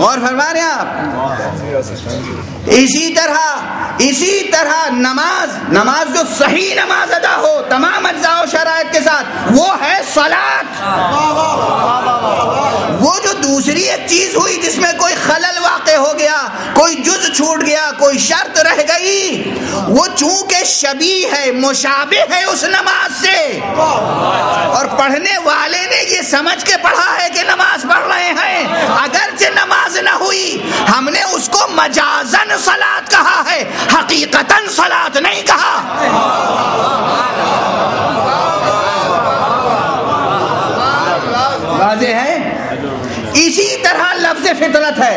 और फरमा रहे इसी तरह इसी तरह नमाज़ नमाज़ जो सही नमाज़ अदा हो, तमाम अज्जा शराय के साथ, वो है सलाद वो जो दूसरी एक चीज़ हुई जिसमें कोई खलल वाक़ हो गया, कोई जुज छूट गया, कोई शर्त रह गई, वो चूँकि शबी है, मुशाबे है उस नमाज़ से। और पढ़ने वाले ने ये समझ के पढ़ा है कि नमाज़ पढ़ रहे हैं। अगर अगरचे नमाज़ न हुई, हमने उसको मजाजन सलात कहा है? हकीकतन सलात नहीं कहा। वाजे है? इसी तरह लफ्ज फितरत है।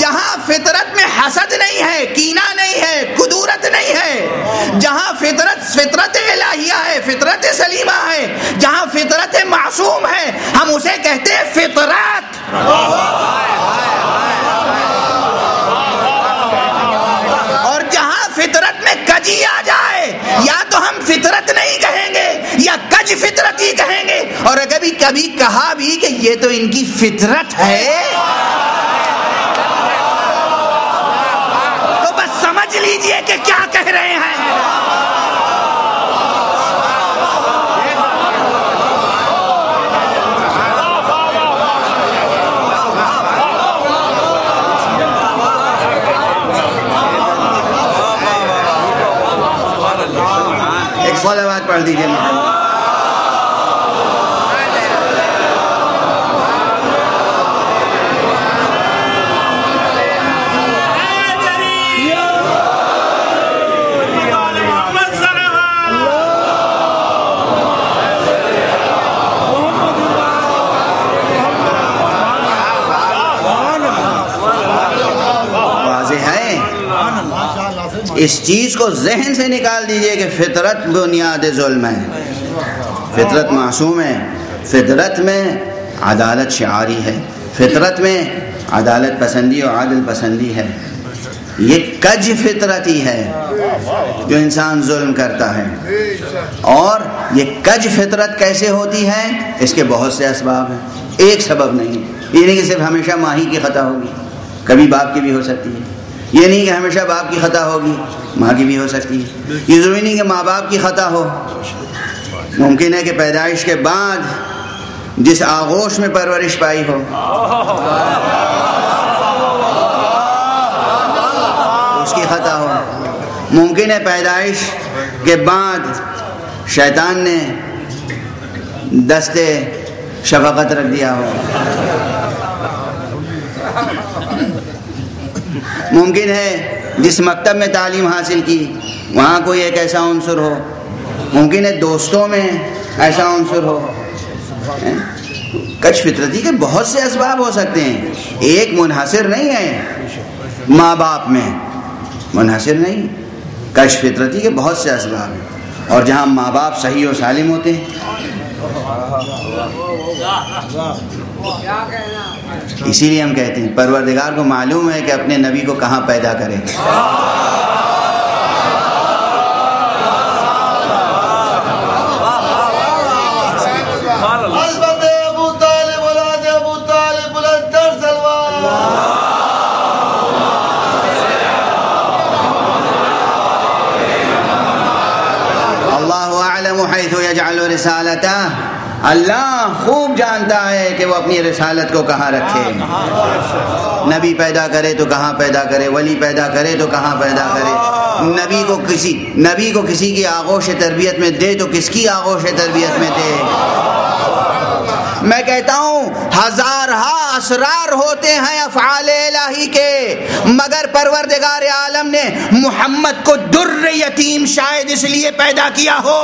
जहाँ फितरत में हसद नहीं है कीना नहीं है कुदूरत नहीं है जहाँ फितरत फितरत इलाहिया है फितरत सलीमा है जहाँ फितरत मासूम है हम उसे कहते हैं फितरत। कजी आ जाए। या तो हम फितरत नहीं कहेंगे, या कज फितरत ही कहेंगे। और अगर भी कभी कहा भी कि ये तो इनकी फितरत है। तो बस समझ लीजिए कि क्या कह रहे हैं। सलावाद पढ़ दीजिए इस चीज़ को जहन से निकाल दीजिए कि फितरत बुनियाद जुल्म है। फितरत मासूम है। फितरत में अदालत शारी है। फितरत में अदालत पसंदी और आदल पसंदी है। ये कज फितरत ही जो इंसान जुल्म करता है। और ये कज फितरत कैसे होती है? इसके बहुत से इसबाब हैं। एक सबब नहीं। ये नहीं कि सिर्फ़ हमेशा माही की ख़ता होगी। कभी बाप की भी हो सकती है। ये नहीं कि हमेशा बाप की ख़ता होगी, माँ की भी हो सकती है। ये ज़रूरी नहीं कि माँ बाप की ख़ता हो। मुमकिन है कि पैदाइश के बाद जिस आगोश में परवरिश पाई हो। उसकी ख़ता हो। मुमकिन है पैदाइश के बाद शैतान ने दस्ते शफकत रख दिया हो। मुमकिन है जिस मकतब में तालीम हासिल की, वहाँ कोई एक ऐसा अनसर हो। मुमकिन है दोस्तों में ऐसा अनसर हो। कच फितरती के बहुत से इसबाब हो सकते हैं। एक मुनहसर नहीं है माँ बाप में। मुनहसर नहीं। कश फितरती के बहुत से इसबाब हैं। और जहाँ माँ बाप सही और सालिम होते हैं। इसीलिए हम कहते हैं, परवरदिगार को मालूम है कि अपने नबी को कहाँ पैदा करें। अल्लाह खूब जानता है कि वो अपनी रसालत को कहाँ रखे। नबी पैदा करे तो कहाँ पैदा करे, वली पैदा करे तो कहाँ पैदा करे। नबी को किसी, नबी को किसी की आगोश तरबियत में दे तो किसकी आगोश तरबियत में दे? मैं कहता हूँ, हज़ार हा असरार होते हैं अफ़ाल इलाही के, मगर परवरदिगार आलम ने मोहम्मद को दुर्र यतीम शायद इसलिए पैदा किया हो।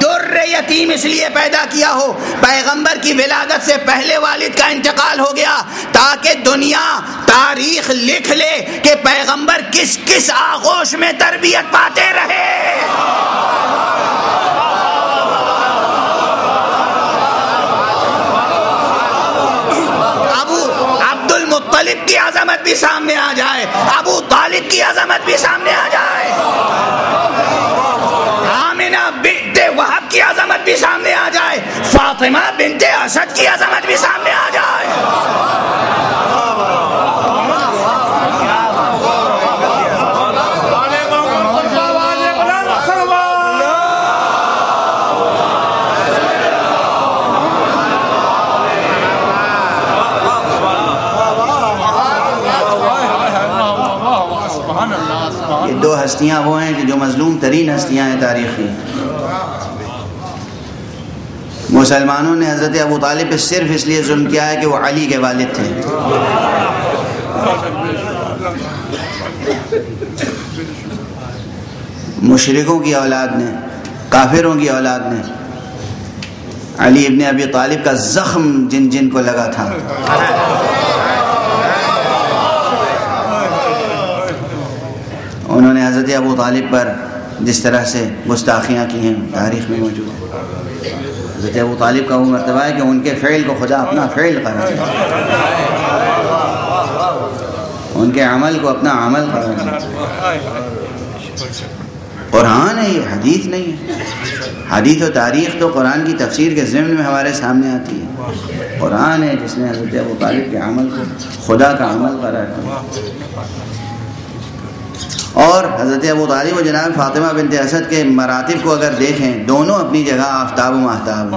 दुर्र यतीम इसलिए पैदा किया हो, पैगंबर की विलादत से पहले वालिद का इंतकाल हो गया, ताकि दुनिया तारीख लिख ले कि पैगंबर किस किस आगोश में तरबियत पाते रहे। मुत्तलिब की अजमत भी सामने आ जाए। अबू तालिब की अजमत भी सामने आ जाए। आमिना बिनते वहाब की अजमत भी सामने आ जाए। फातिमा बिनते असद की अजमत भी सामने आ जाए। हस्तियाँ वो हैं कि जो मजलूम तरीन हस्तियाँ हैं, तारीखी मुसलमानों ने हज़रत अबू तालिब पे सिर्फ़ इसलिए जुल्म किया है कि वो अली के वालिद थे। मुशरकों की औलाद ने, काफिरों की औलाद ने, अली इबन अबी तालिब का जख्म जिन जिन को लगा था उन्होंने हज़रत अबू तालिब पर जिस तरह से गुस्ताखियाँ की हैं, तारीख़ में मौजूद है। हज़रत अबू तालिब का वो मरतबा है कि उनके फ़ेल को खुदा अपना फ़ेल करार उनके अमल को अपना अमल करार कुरान है, ये हदीस नहीं है। हदीस और तारीख़ तो कुरान की तफसीर के ज़िम्न में हमारे सामने आती है। कुरान है जिसने हज़रत अबू तालिब के अमल को खुदा का अमल करार किया और हज़रत अबू तालिब और जनाब फ़ातिमा बिन असद के मरातब को अगर देखें, दोनों अपनी जगह आफ्ताब महताब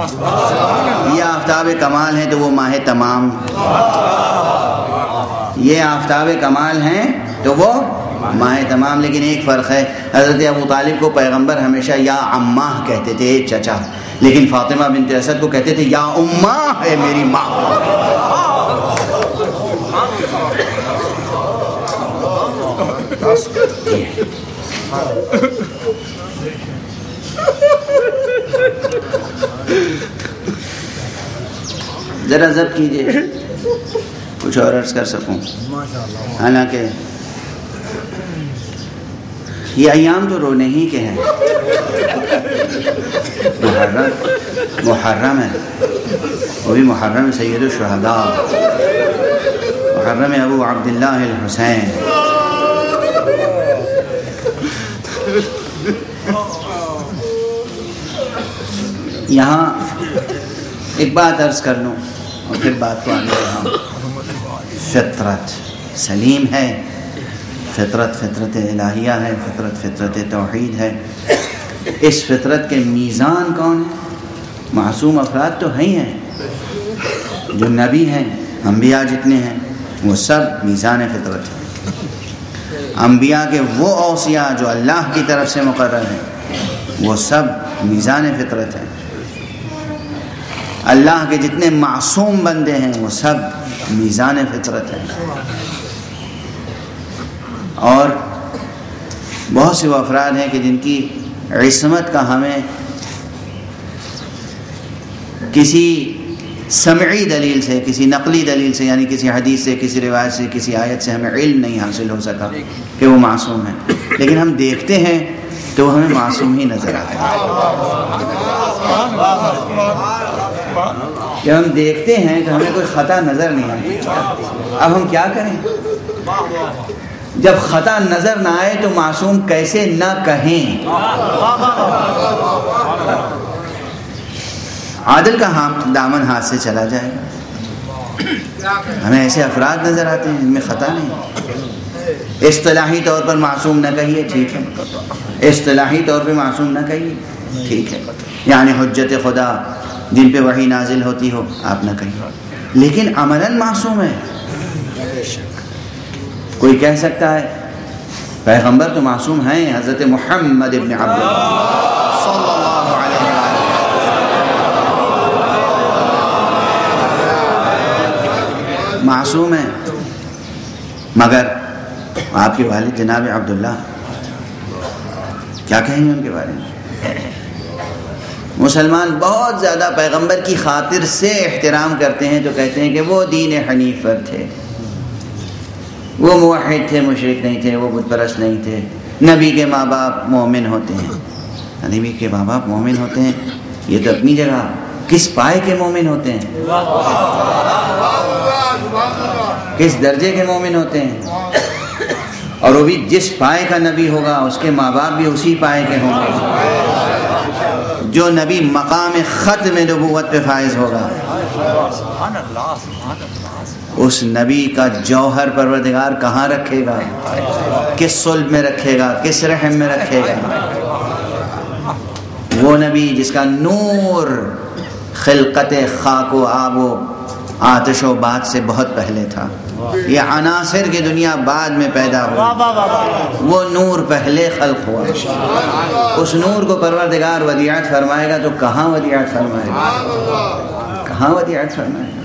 ये आफ्ताब कमाल हैं तो वो माह तमाम। ये आफ्ताब कमाल हैं तो वो माह तमाम। लेकिन एक फ़र्क है, हज़रत अबू तालिब को पैगंबर हमेशा या अम्मा कहते थे, चचा। लेकिन फातिमा बिन असद को कहते थे, या उम्मा है मेरी माँ। ज़रा जब कीजिए। कुछ और अर्ज़ कर सकूँ? हालाँकि, ये अयाम तो रोने ही के हैं। मुहर्रम मुहर्रम है। वो भी मुहर्रम सैद शहदा मुहर्रम अबू अब्दुल्ला हुसैन यहाँ एक बात अर्ज़ कर लूँ और फिर बात को आगे बढ़ाऊँ। फितरत सलीम है, फितरत फितरत इलाहिया है, फितरत फितरत तोहद है। इस फितरत के मीज़ान कौन है? मासूम अफराद तो हैं हैं जो नबी हैं, हम भी आज जितने हैं, वो सब मीज़ान फितरत है। अम्बिया के वो अवसिया जो अल्लाह की तरफ़ से मुकर हैं, वो सब मीज़ान फितरत है। अल्लाह के जितने मासूम बंदे हैं, वो सब मीज़ान फितरत है। और बहुत से वो अफराद हैं कि जिनकी इसमत का हमें किसी समई दलील से, किसी नकली दलील से, यानी किसी हदीस से, किसी रिवायत से, किसी आयत से हमें इल्म नहीं हासिल हो सका कि वो मासूम है। लेकिन हम देखते हैं तो हमें मासूम ही नज़र आता है। जब हम देखते हैं तो हमें कोई ख़ता नज़र नहीं आती। अब हम क्या करें? जब ख़ता नज़र ना आए तो मासूम कैसे ना कहें? आदिल का हाथ दामन हाथ से चला जाएगा हमें ऐसे अफराद नज़र आते हैं जिनमें ख़ता नहीं। असलाही तौर पर मासूम न कहिए, ठीक है। असलाही तौर पर मासूम न कहिए, ठीक है। यानी हजत खुदा, जिन पे वही नाजिल होती हो, आप ना कहिए। लेकिन अमलन मासूम है। कोई कह सकता है, पैगंबर तो मासूम हैं, हज़रत मोहम्मद इब्न मासूम है। मगर आपके वाले जनाब अब्दुल्ला क्या कहेंगे उनके बारे में? मुसलमान बहुत ज़्यादा पैगंबर की खातिर से एहतराम करते हैं तो कहते हैं कि वो दीन हनीफ पर थे। वो मुहिद थे, मुशरक नहीं थे, वो बुत नहीं थे। नबी के माँ बाप मोमिन होते हैं। नबी के माँ बाप मोमिन होते हैं। ये तो अपनी जगह, किस पाए के मोमिन होते हैं? किस दर्जे के मोमिन होते हैं? और वो भी जिस पाए का नबी होगा उसके माँ बाप भी उसी पाए के होंगे। जो नबी मकाम ख़त में नबूत पे फायज होगा। उस नबी का जौहर परवरदिगार कहाँ रखेगा? किस सुल्ब में रखेगा? किस रहम में रखेगा? वो नबी जिसका नूर खिलकत खाको आबो आतशो बात से बहुत पहले था। ये अनासर की दुनिया बाद में पैदा हुई। वो नूर पहले खल्क हुआ। उस नूर को परवरदिगार वदियात फरमाएगा तो कहाँ वदियात फरमाएगा? कहाँ वदियात फरमाएगा?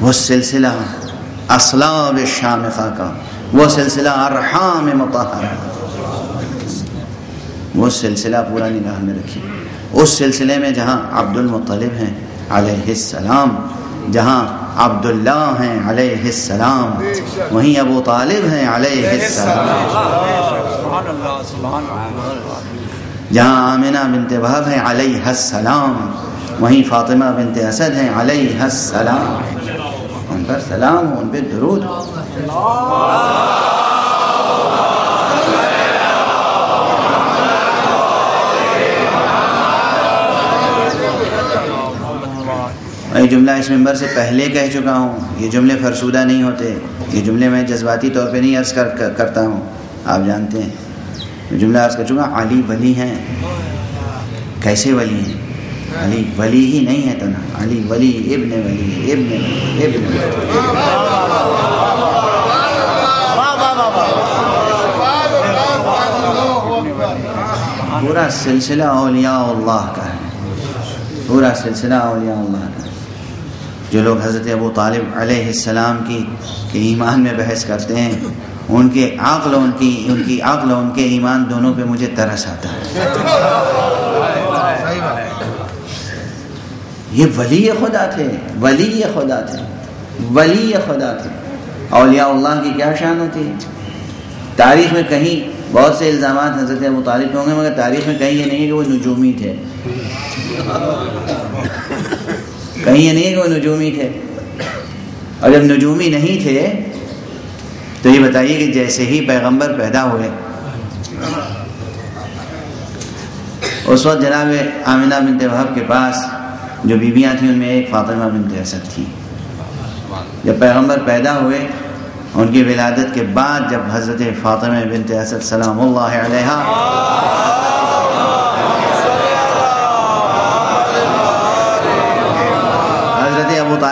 वो सिलसिला असलाब शाम का वो सिलसिला अरहाम मतहरा वो सिलसिला पूरा निगाह में रखिए। उस सिलसिले में जहाँ अब्दुल मुत्तलिब हैं अलैहिस्सलाम जहाँ अब्दुल्ला हैं अलैहिस्सलाम वहीं अबू तालिब हैं अलैहिस्सलाम जहाँ आमिना बिनत वहब हैं अलैहिस्सलाम वहीं फातिमा बिनत असद हैं अलैहिस्सलाम उन पर सलाम उन पर दरूद मैं जुमला इस मेंबर से पहले कह चुका हूँ ये जुमले फरसूदा नहीं होते। ये जुमले मैं जज्बाती तौर पे नहीं अर्ज़ कर, कर, करता हूँ। आप जानते हैं। जुमला अर्ज़ कर चुका अली वली हैं। कैसे वली हैं? अली वली ही नहीं है तो ना अली वली इब्न वली इब्न इब्न पूरा सिलसिला अलिया का है। पूरा सिलसिला अलिया का जो लोग हज़रत अबू तालिब अलैहिस्सलाम की, के ईमान में बहस करते हैं, उनके आकल उनकी उनकी आकल उनके ईमान दोनों पे मुझे तरस आता है। ये वली खुदा थे, वली खुदा थे, वली खुदा थे। अलिया की क्या शान होती है? तारीख में कहीं बहुत से इल्ज़ाम हज़रत अबू तालिब होंगे, मगर तारीख में कहीं ये नहीं है कि वो नजूमी थे। कहीं। ये नहीं कि वो नजूमी थे। और जब नजूमी नहीं थे तो ये बताइए कि जैसे ही पैगंबर पैदा हुए, उस वक्त जनाब आमिना बिन वहब के पास जो बीबियाँ थी, उनमें एक फातिमा बिन असद थी। जब पैगंबर पैदा हुए, उनकी विलादत के बाद जब हज़रत फ़ातिमा बिन असद सलाम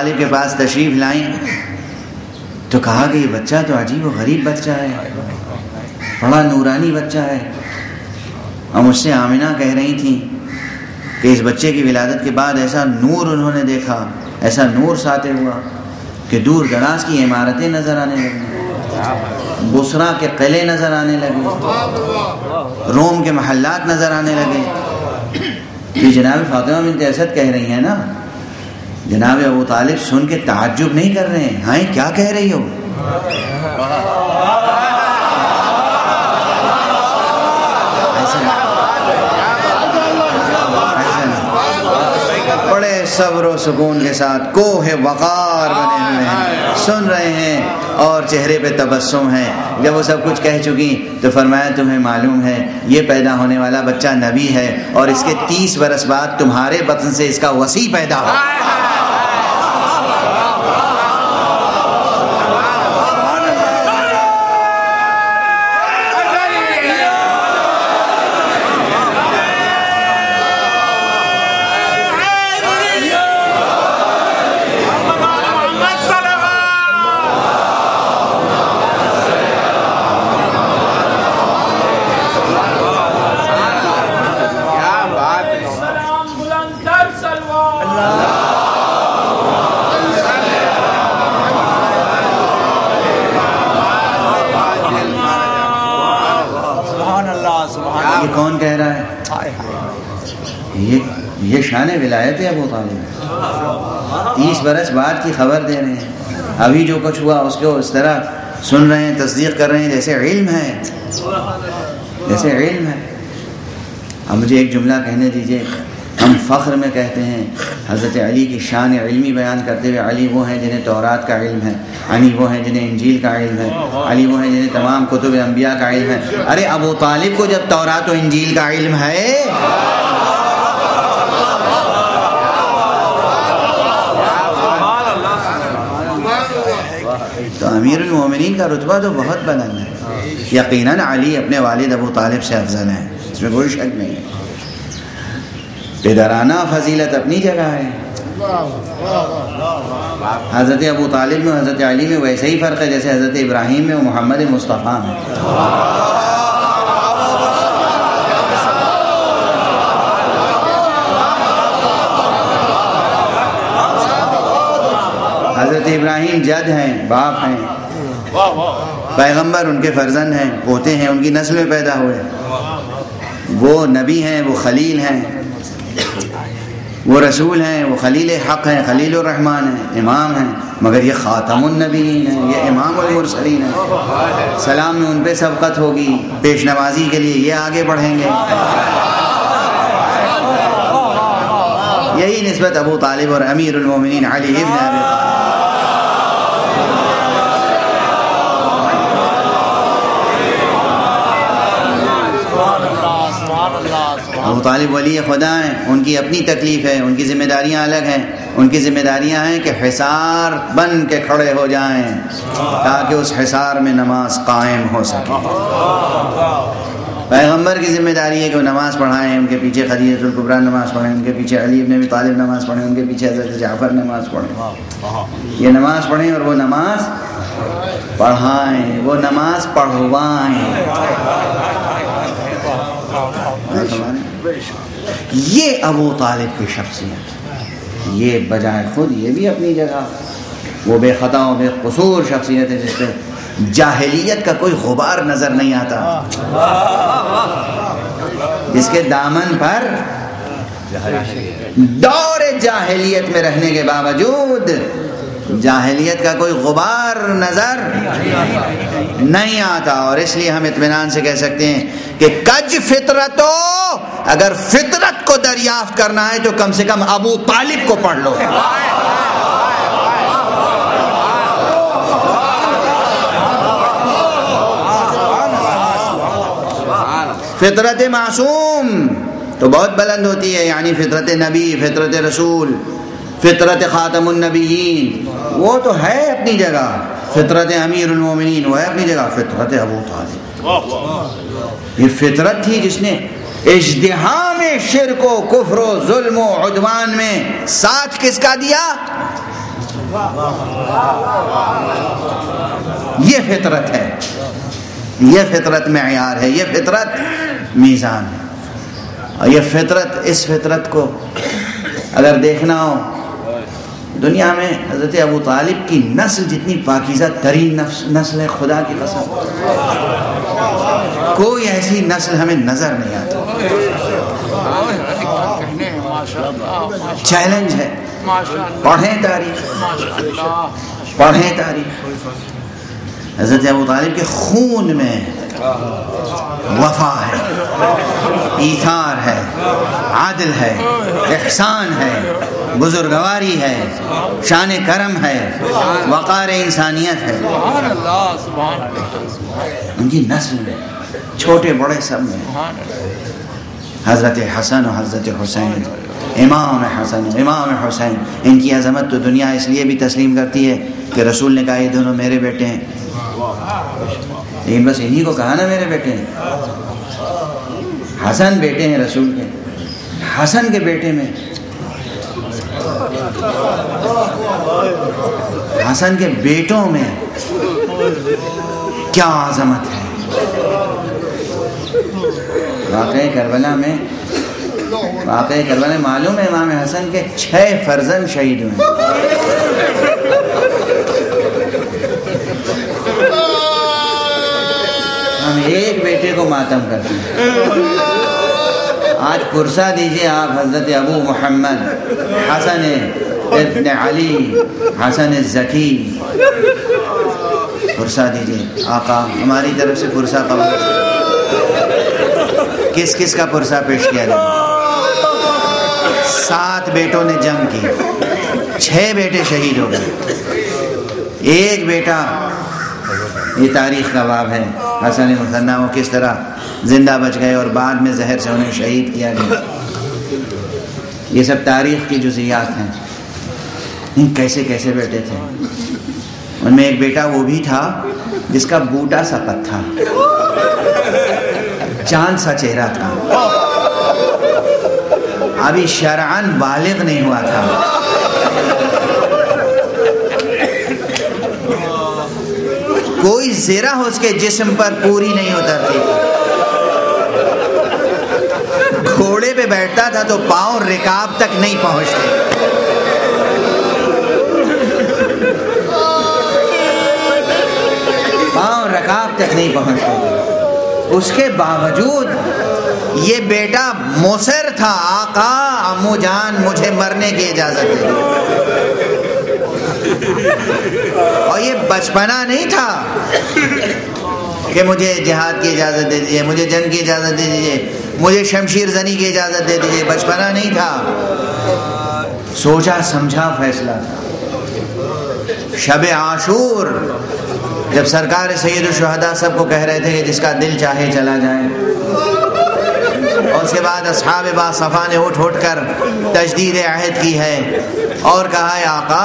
तालिब के पास तशरीफ़ लाई तो कहा कि ये बच्चा तो अजीब व गरीब बच्चा है, बड़ा नूरानी बच्चा है। और मुझसे आमिना कह रही थी कि इस बच्चे की विलादत के बाद ऐसा नूर उन्होंने देखा, ऐसा नूर साते हुआ कि दूर दराज की इमारतें नज़र आने लगी, बुसरा के किले नज़र आने लगे, रोम के महल्लात नज़र आने लगे। जनाब, फातिमा बिन असद कह रही हैं ना जनाब अबू तालिब सुन के ताज्जुब नहीं कर रहे हैं। हाँ क्या कह रही हो? सब्र सुकून के साथ कोह वक़ार बने हुए हैं। सुन रहे हैं और चेहरे पे तबस्सुम है। जब वो सब कुछ कह चुकी तो फरमाया, तुम्हें मालूम है, ये पैदा होने वाला बच्चा नबी है और इसके तीस बरस बाद तुम्हारे बतन से इसका वसी पैदा हो शान विलायत है अबू तालिब तीस बरस बाद की खबर दे रहे हैं। अभी जो कुछ हुआ, उसको इस तरह सुन रहे हैं, तस्दीक कर रहे हैं, जैसे इल्म है। जैसे इल्म है। अब मुझे एक जुमला कहने दीजिए। हम फ़ख्र में कहते हैं, हज़रत अली की शान इल्मी बयान करते हुए, अली वो हैं जिन्हें तौरात का इल्म है, अली वो हैं जिन्हें इंजील का इल्म है, अली वो हैं जिन्हें तमाम कुतुब अम्बिया का इल्म है। अरे अबू तालिब को जब तौरात और इंजील का इल्म है तो अमीर का रुतबा तो बहुत बुलंद है। यकीन अली अपने वालिद अबू तालिब से अफजल हैं। इसमें कोई शक नहीं है। बेदराना फजीलत अपनी जगह है। हज़रत अबू तालिब में हज़रत अली में वैसे ही फ़र्क है, जैसे हज़रत इब्राहिम में मोहम्मद मुस्तफ़ा में। हज़रत इब्राहिम जद हैं, बाप हैं। पैगंबर उनके फर्जन हैं, पोते हैं, उनकी नस्ल में पैदा हुए। वो नबी हैं, वो खलील हैं। वो रसूल हैं, वो खलील हक़ हैं, खलील रहमान हैं, इमाम हैं। मगर ये ख़ातमुलनबीन हैं, ये इमामुलमरसलीन हैं। सलाम में उन पर सबकत होगी। पेश नवाजी के लिए ये आगे बढ़ेंगे। यही नस्बत अबू तालिब और अमीरमिन अली इब्न अबू तालिब वली खुदा हैं। उनकी अपनी तकलीफ़ है, उनकी ज़िम्मेदारियाँ अलग हैं। उनकी ज़िम्मेदारियाँ हैं कि हिसार बन के खड़े हो जाएँ, ताकि उस हिसार में नमाज़ कायम हो सके। पैगंबर की ज़िम्मेदारी है कि वो नमाज़ पढ़ाएँ, उनके पीछे खदीजतुल्कुबरा नमाज़ पढ़ें, उनके पीछे अली इब्न अबी तालिब नमाज़ पढ़ें, उनके पीछे हज़रत जाफ़र नमाज़ पढ़ें। ये नमाज़ पढ़ें और वो नमाज़ पढ़ाएँ, वो नमाज़ पढ़वाएँ। ये अबू तालिब की शख्सियत। ये बजाय खुद ये भी अपनी जगह। वो बेखता बेकसूर शख्सियत है जिसमें जाहलीत का कोई गुबार नज़र नहीं आता। इसके दामन पर दौरे जाहलीत में रहने के बावजूद जाहिलियत का कोई गुबार, नज़र नहीं आता। और इसलिए हम इतमान से कह सकते हैं कि कज फितरतो, अगर फितरत को दरियाफ्त करना है तो कम से कम अबू तालिब को पढ़ लो। फितरत मासूम तो बहुत बुलंद होती है, यानी फितरत नबी, फितरत रसूल। फितरत ख़ातमनबीन वो तो है अपनी जगह। फितरत अमीरमिन वो है अपनी जगह। फितरत अबू तालिब। ये फितरत थी जिसने इजतहाम शिर को कुफर, जुल्म, उदवान में साथ किसका दिया? ये फितरत है। ये फितरत मैार है। ये फितरत मीज़ान है। और ये फितरत, इस फितरत को अगर देखना हो दुनिया में हज़रत अबू तालिब की नस्ल जितनी पाकिज़ा तरीन नस्ल है, खुदा की कसम। कोई ऐसी नस्ल हमें नज़र नहीं आती। चैलेंज है। पढ़ें तारीख। पढ़ें तारीख। हज़रत अबू तालिब के खून में वफा है ईथार है आदिल है एहसान है बुजुर्गवारी है शान करम है वक़ार इंसानियत है। उनकी नस्ल में छोटे बड़े सब में। हज़रत हसन और हज़रत हुसैन इमाम हसन इमाम हुसैन इनकी अजमत तो दुनिया इसलिए भी तस्लीम करती है कि रसूल ने कहा ये दोनों मेरे बेटे हैं। लेकिन बस इन्हीं को कहा ना मेरे बेटे हसन बेटे हैं रसूल के। हसन के बेटे में। हसन के बेटों में क्या आजमत है। वाकई करबला में, वाकई करबला मालूम है इमाम हसन के छह फर्जन शहीद हुए हम एक बेटे को मातम करते हैं। आज पुरसा दीजिए आप, हज़रत अबू मोहम्मद, हसन इब्न अली, हसन जकी। पुरसा दीजिए। आका, हमारी तरफ़ से पुरसा कबूल किस किस का पुरसा पेश किया जाए? सात बेटों ने जंग की। छह बेटे शहीद हो गए। एक बेटा, ये तारीख का बाब है। हसन मुसन्ना वो किस तरह ज़िंदा बच गए और बाद में जहर से उन्हें शहीद किया गया। ये सब तारीख की जुजियात हैं। कैसे कैसे बेटे थे? उनमें एक बेटा वो भी था जिसका बूटा सा पत्था चाँद सा चेहरा था। अभी शरान बालिग नहीं हुआ था। कोई जेरा उसके जिस्म पर पूरी नहीं उतरती। घोड़े पे बैठता था तो पाँव रिकाब तक नहीं पहुँचते। पाँव रकाब तक नहीं पहुँचते। उसके बावजूद ये बेटा मुसर था, आका अमू जान मुझे मरने की इजाज़त दे। और ये बचपना नहीं था कि मुझे जिहाद की इजाज़त दे दीजिए, मुझे जंग की इजाज़त दे दीजिए, मुझे शमशीर जनी की इजाज़त दे दीजिए, बचपना नहीं था। सोचा, समझा फैसला। था शब आशूर, जब सरकार सैद शहदा सबको कह रहे थे कि जिसका दिल चाहे चला जाए। और उसके बाद असहाब सफ़ा ने उठ उठ कर तजदीद अहद की है और कहा है आका,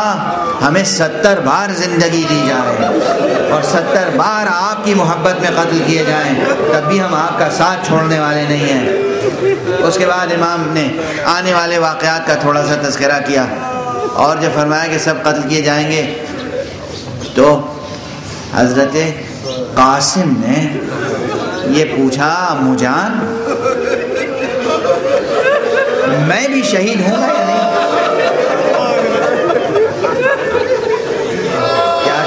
हमें सत्तर बार ज़िंदगी दी जाए और सत्तर बार आपकी मोहब्बत में कत्ल किए जाएँ, तब भी हम आपका साथ छोड़ने वाले नहीं हैं। उसके बाद इमाम ने आने वाले वाक़ात का थोड़ा सा तस्करा किया और जब फरमाया कि सब कत्ल किए जाएँगे तो हज़रत कासिम ने ये पूछा मुजान मैं भी शहीद हूँ या नहीं? क्या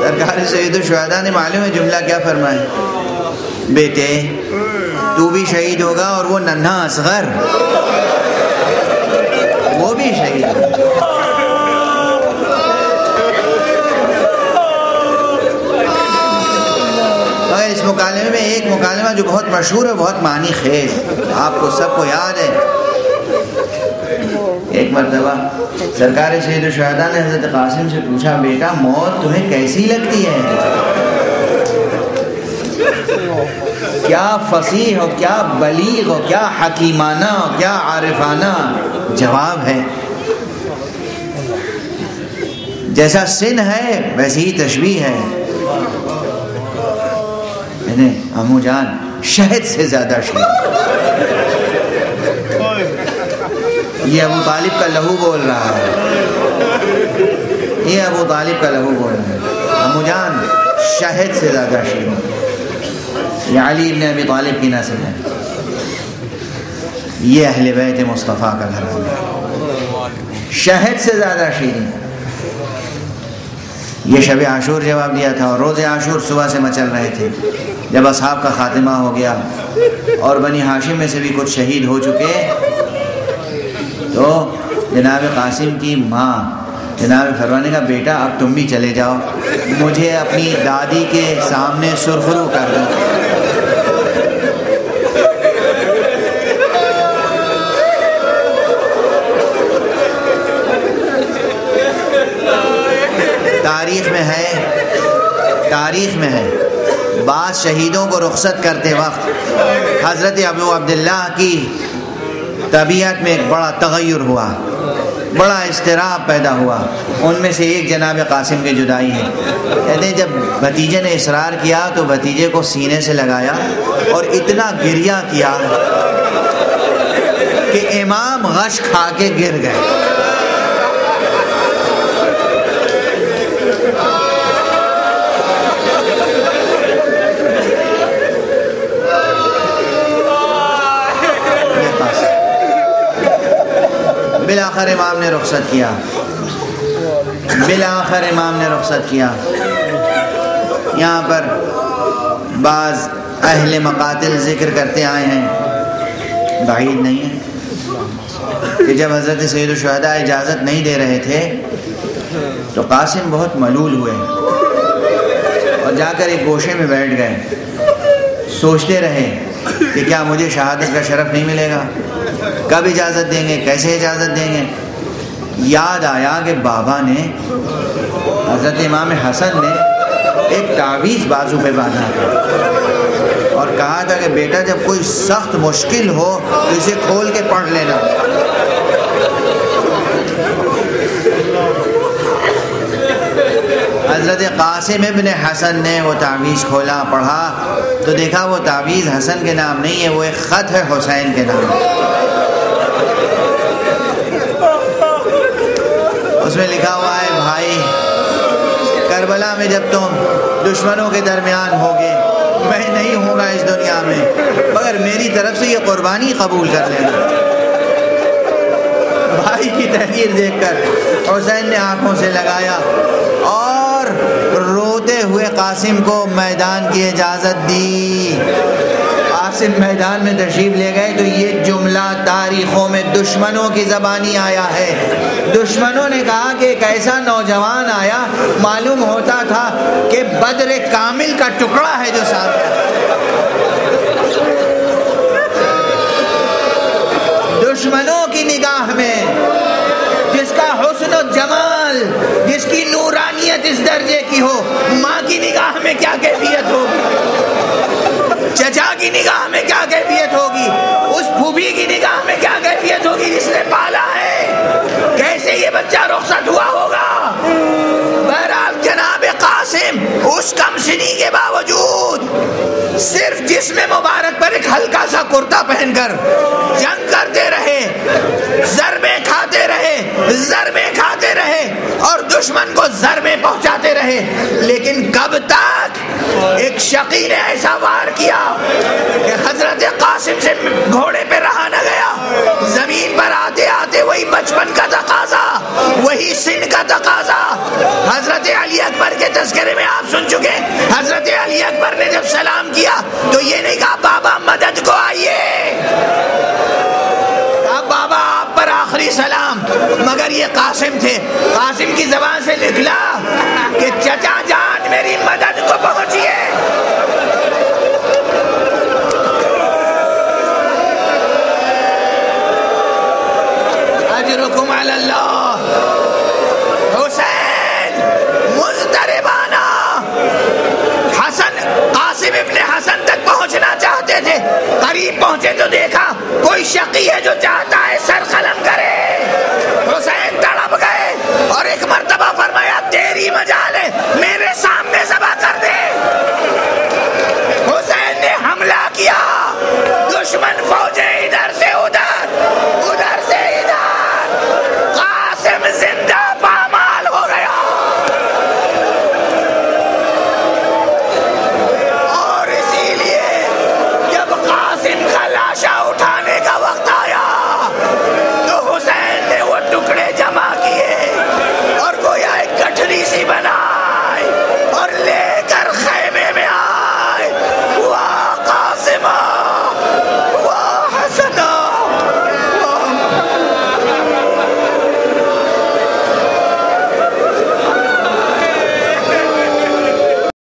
सरकार शुहदा ने मालूम है, जुमला क्या फरमाए। बेटे, तू भी शहीद होगा और वो नन्हा असगर, वो भी शहीद मगर इस मुकालमे में, एक मुकालमा जो बहुत मशहूर है, बहुत मानी खेज। आपको सबको याद है। एक मरतबा, सरकार शहीद शहदा ने हज़रत कासिम से पूछा, बेटा, मौत तुम्हें कैसी लगती है? क्या फसी हो, क्या बलीग हो, क्या हकीमाना हो, क्या आरिफाना? जवाब है, जैसा सिन है, वैसी ही तशबी है। अमू जान, शहद से ज़्यादा शहद। ये अबू तालिब का लहू बोल रहा है। ये अबू तालिब का लहू बोल रहा है। अमू जान, शहद से ज़्यादा शहद। ये अली इबन अबी तालिब की नस्ल है। ये अहल बैत मुस्तफ़ा का घर शहद से ज़्यादा शीरी ये शब आशूर जवाब दिया था और रोज़ आशूर सुबह से मचल रहे थे। जब असहाब का ख़ात्मा हो गया और बनी हाशिम में से भी कुछ शहीद हो चुके तो जनाब कासिम की माँ, जनाब फरवाने का बेटा, अब तुम भी चले जाओ। मुझे अपनी दादी के सामने सुरखरू कर दो। तारीख में है, तारीख में है। बाद शहीदों को रुखसत करते वक्त, हज़रत अबू अब्दुल्ला की तबीयत में एक बड़ा तगैर हुआ, बड़ा इसतराब पैदा हुआ। उनमें से एक जनाब कासिम की जुदाई है। कहते हैं, जब भतीजे ने इसरार किया तो भतीजे को सीने से लगाया और इतना गिरिया किया कि इमाम गश खा के गिर गए बिल आखिर इमाम ने रुख्सत किया। बिल आखिर इमाम ने रुख्सत किया। यहाँ पर बाज़ अहल मकातिल ज़िक्र करते आए हैं। बाइड नहीं है। कि जब हज़रत सैद शहदा इजाज़त नहीं दे रहे थे तो कासिम बहुत मलूल हुए। और जाकर एक गोशे में बैठ गए। सोचते रहे कि क्या मुझे शहादत का शरफ नहीं मिलेगा? कब इजाज़त देंगे, कैसे इजाज़त देंगे? याद आया कि बाबा ने हज़रत इमाम हसन ने एक तावीज़ बाजू पे बांधा था और कहा था कि बेटा, जब कोई सख्त मुश्किल हो तो इसे खोल के पढ़ लेना। हज़रत कासिम इबन हसन ने वो तावीज़ खोला, पढ़ा तो देखा वो तावीज़ हसन के नाम नहीं है, वो एक ख़त है हुसैन के नाम। उसमें लिखा हुआ है, भाई, करबला में जब तुम दुश्मनों के दरमियान होगे, मैं नहीं होगा इस दुनिया में, मगर मेरी तरफ़ से ये कुर्बानी कबूल कर लेना। भाई की तहरीर देखकर हुसैन ने आँखों से लगाया और रोते हुए कासिम को मैदान की इजाज़त दी। कासिम मैदान में तशरीफ़ ले गए तो ये जुमला तारीखों में दुश्मनों की ज़बानी आया है। दुश्मनों ने कहा कि एक ऐसा नौजवान आया, मालूम होता था कि बद्र कामिल का टुकड़ा है जो साथ दुश्मनों की निगाह में, जिसका हुस्न जमाल, जिसकी नूरानियत इस दर्जे की हो, माँ की निगाह में क्या कैफियत होगी चचा की निगाह में क्या कैफियत होगी? उस फूबी की निगाह में क्या कैफियत होगी जिसने पाला है? कैसे ये बच्चा रुखसत हुआ होगा? बहरहाल, जनाब कासिम, उस कमसनी के बावजूद, सिर्फ़ जिसमें मुबारक पर एक हल्का सा कुर्ता पहनकर जंग करते रहे जरबे खाते रहे जरबे खाते रहे। और दुश्मन को जरबे पहुंचाते रहे। लेकिन कब तक एक शकी ने ऐसा वार किया कि हज़रत कासिम से घोड़े पे रहा न गया। ज़मीन पर आते आते वही बचपन का तकाजा, वही सिन का तकाजा। हज़रत अली अकबर के तस्करे में आप सुन चुके हज़रत अली अकबर ने जब सलाम किया तो ये नहीं कहा, बाबा, मदद को आइए। सलाम। मगर ये कासिम थे। कासिम की जबान से निकला कि चचा जान मेरी मदद को पहुंचिए। अजरुकुम अल्लाह कासिम हसन तक पहुँचना चाहते थे। करीब पहुँचे तो देखा, कोई शकी है जो चाहता हुसैन तड़प गए और एक मरतबा फरमाया, तेरी मज़ा ले मेरे सामने जबा कर दे। हुसैन ने हमला किया। दुश्मन फौजे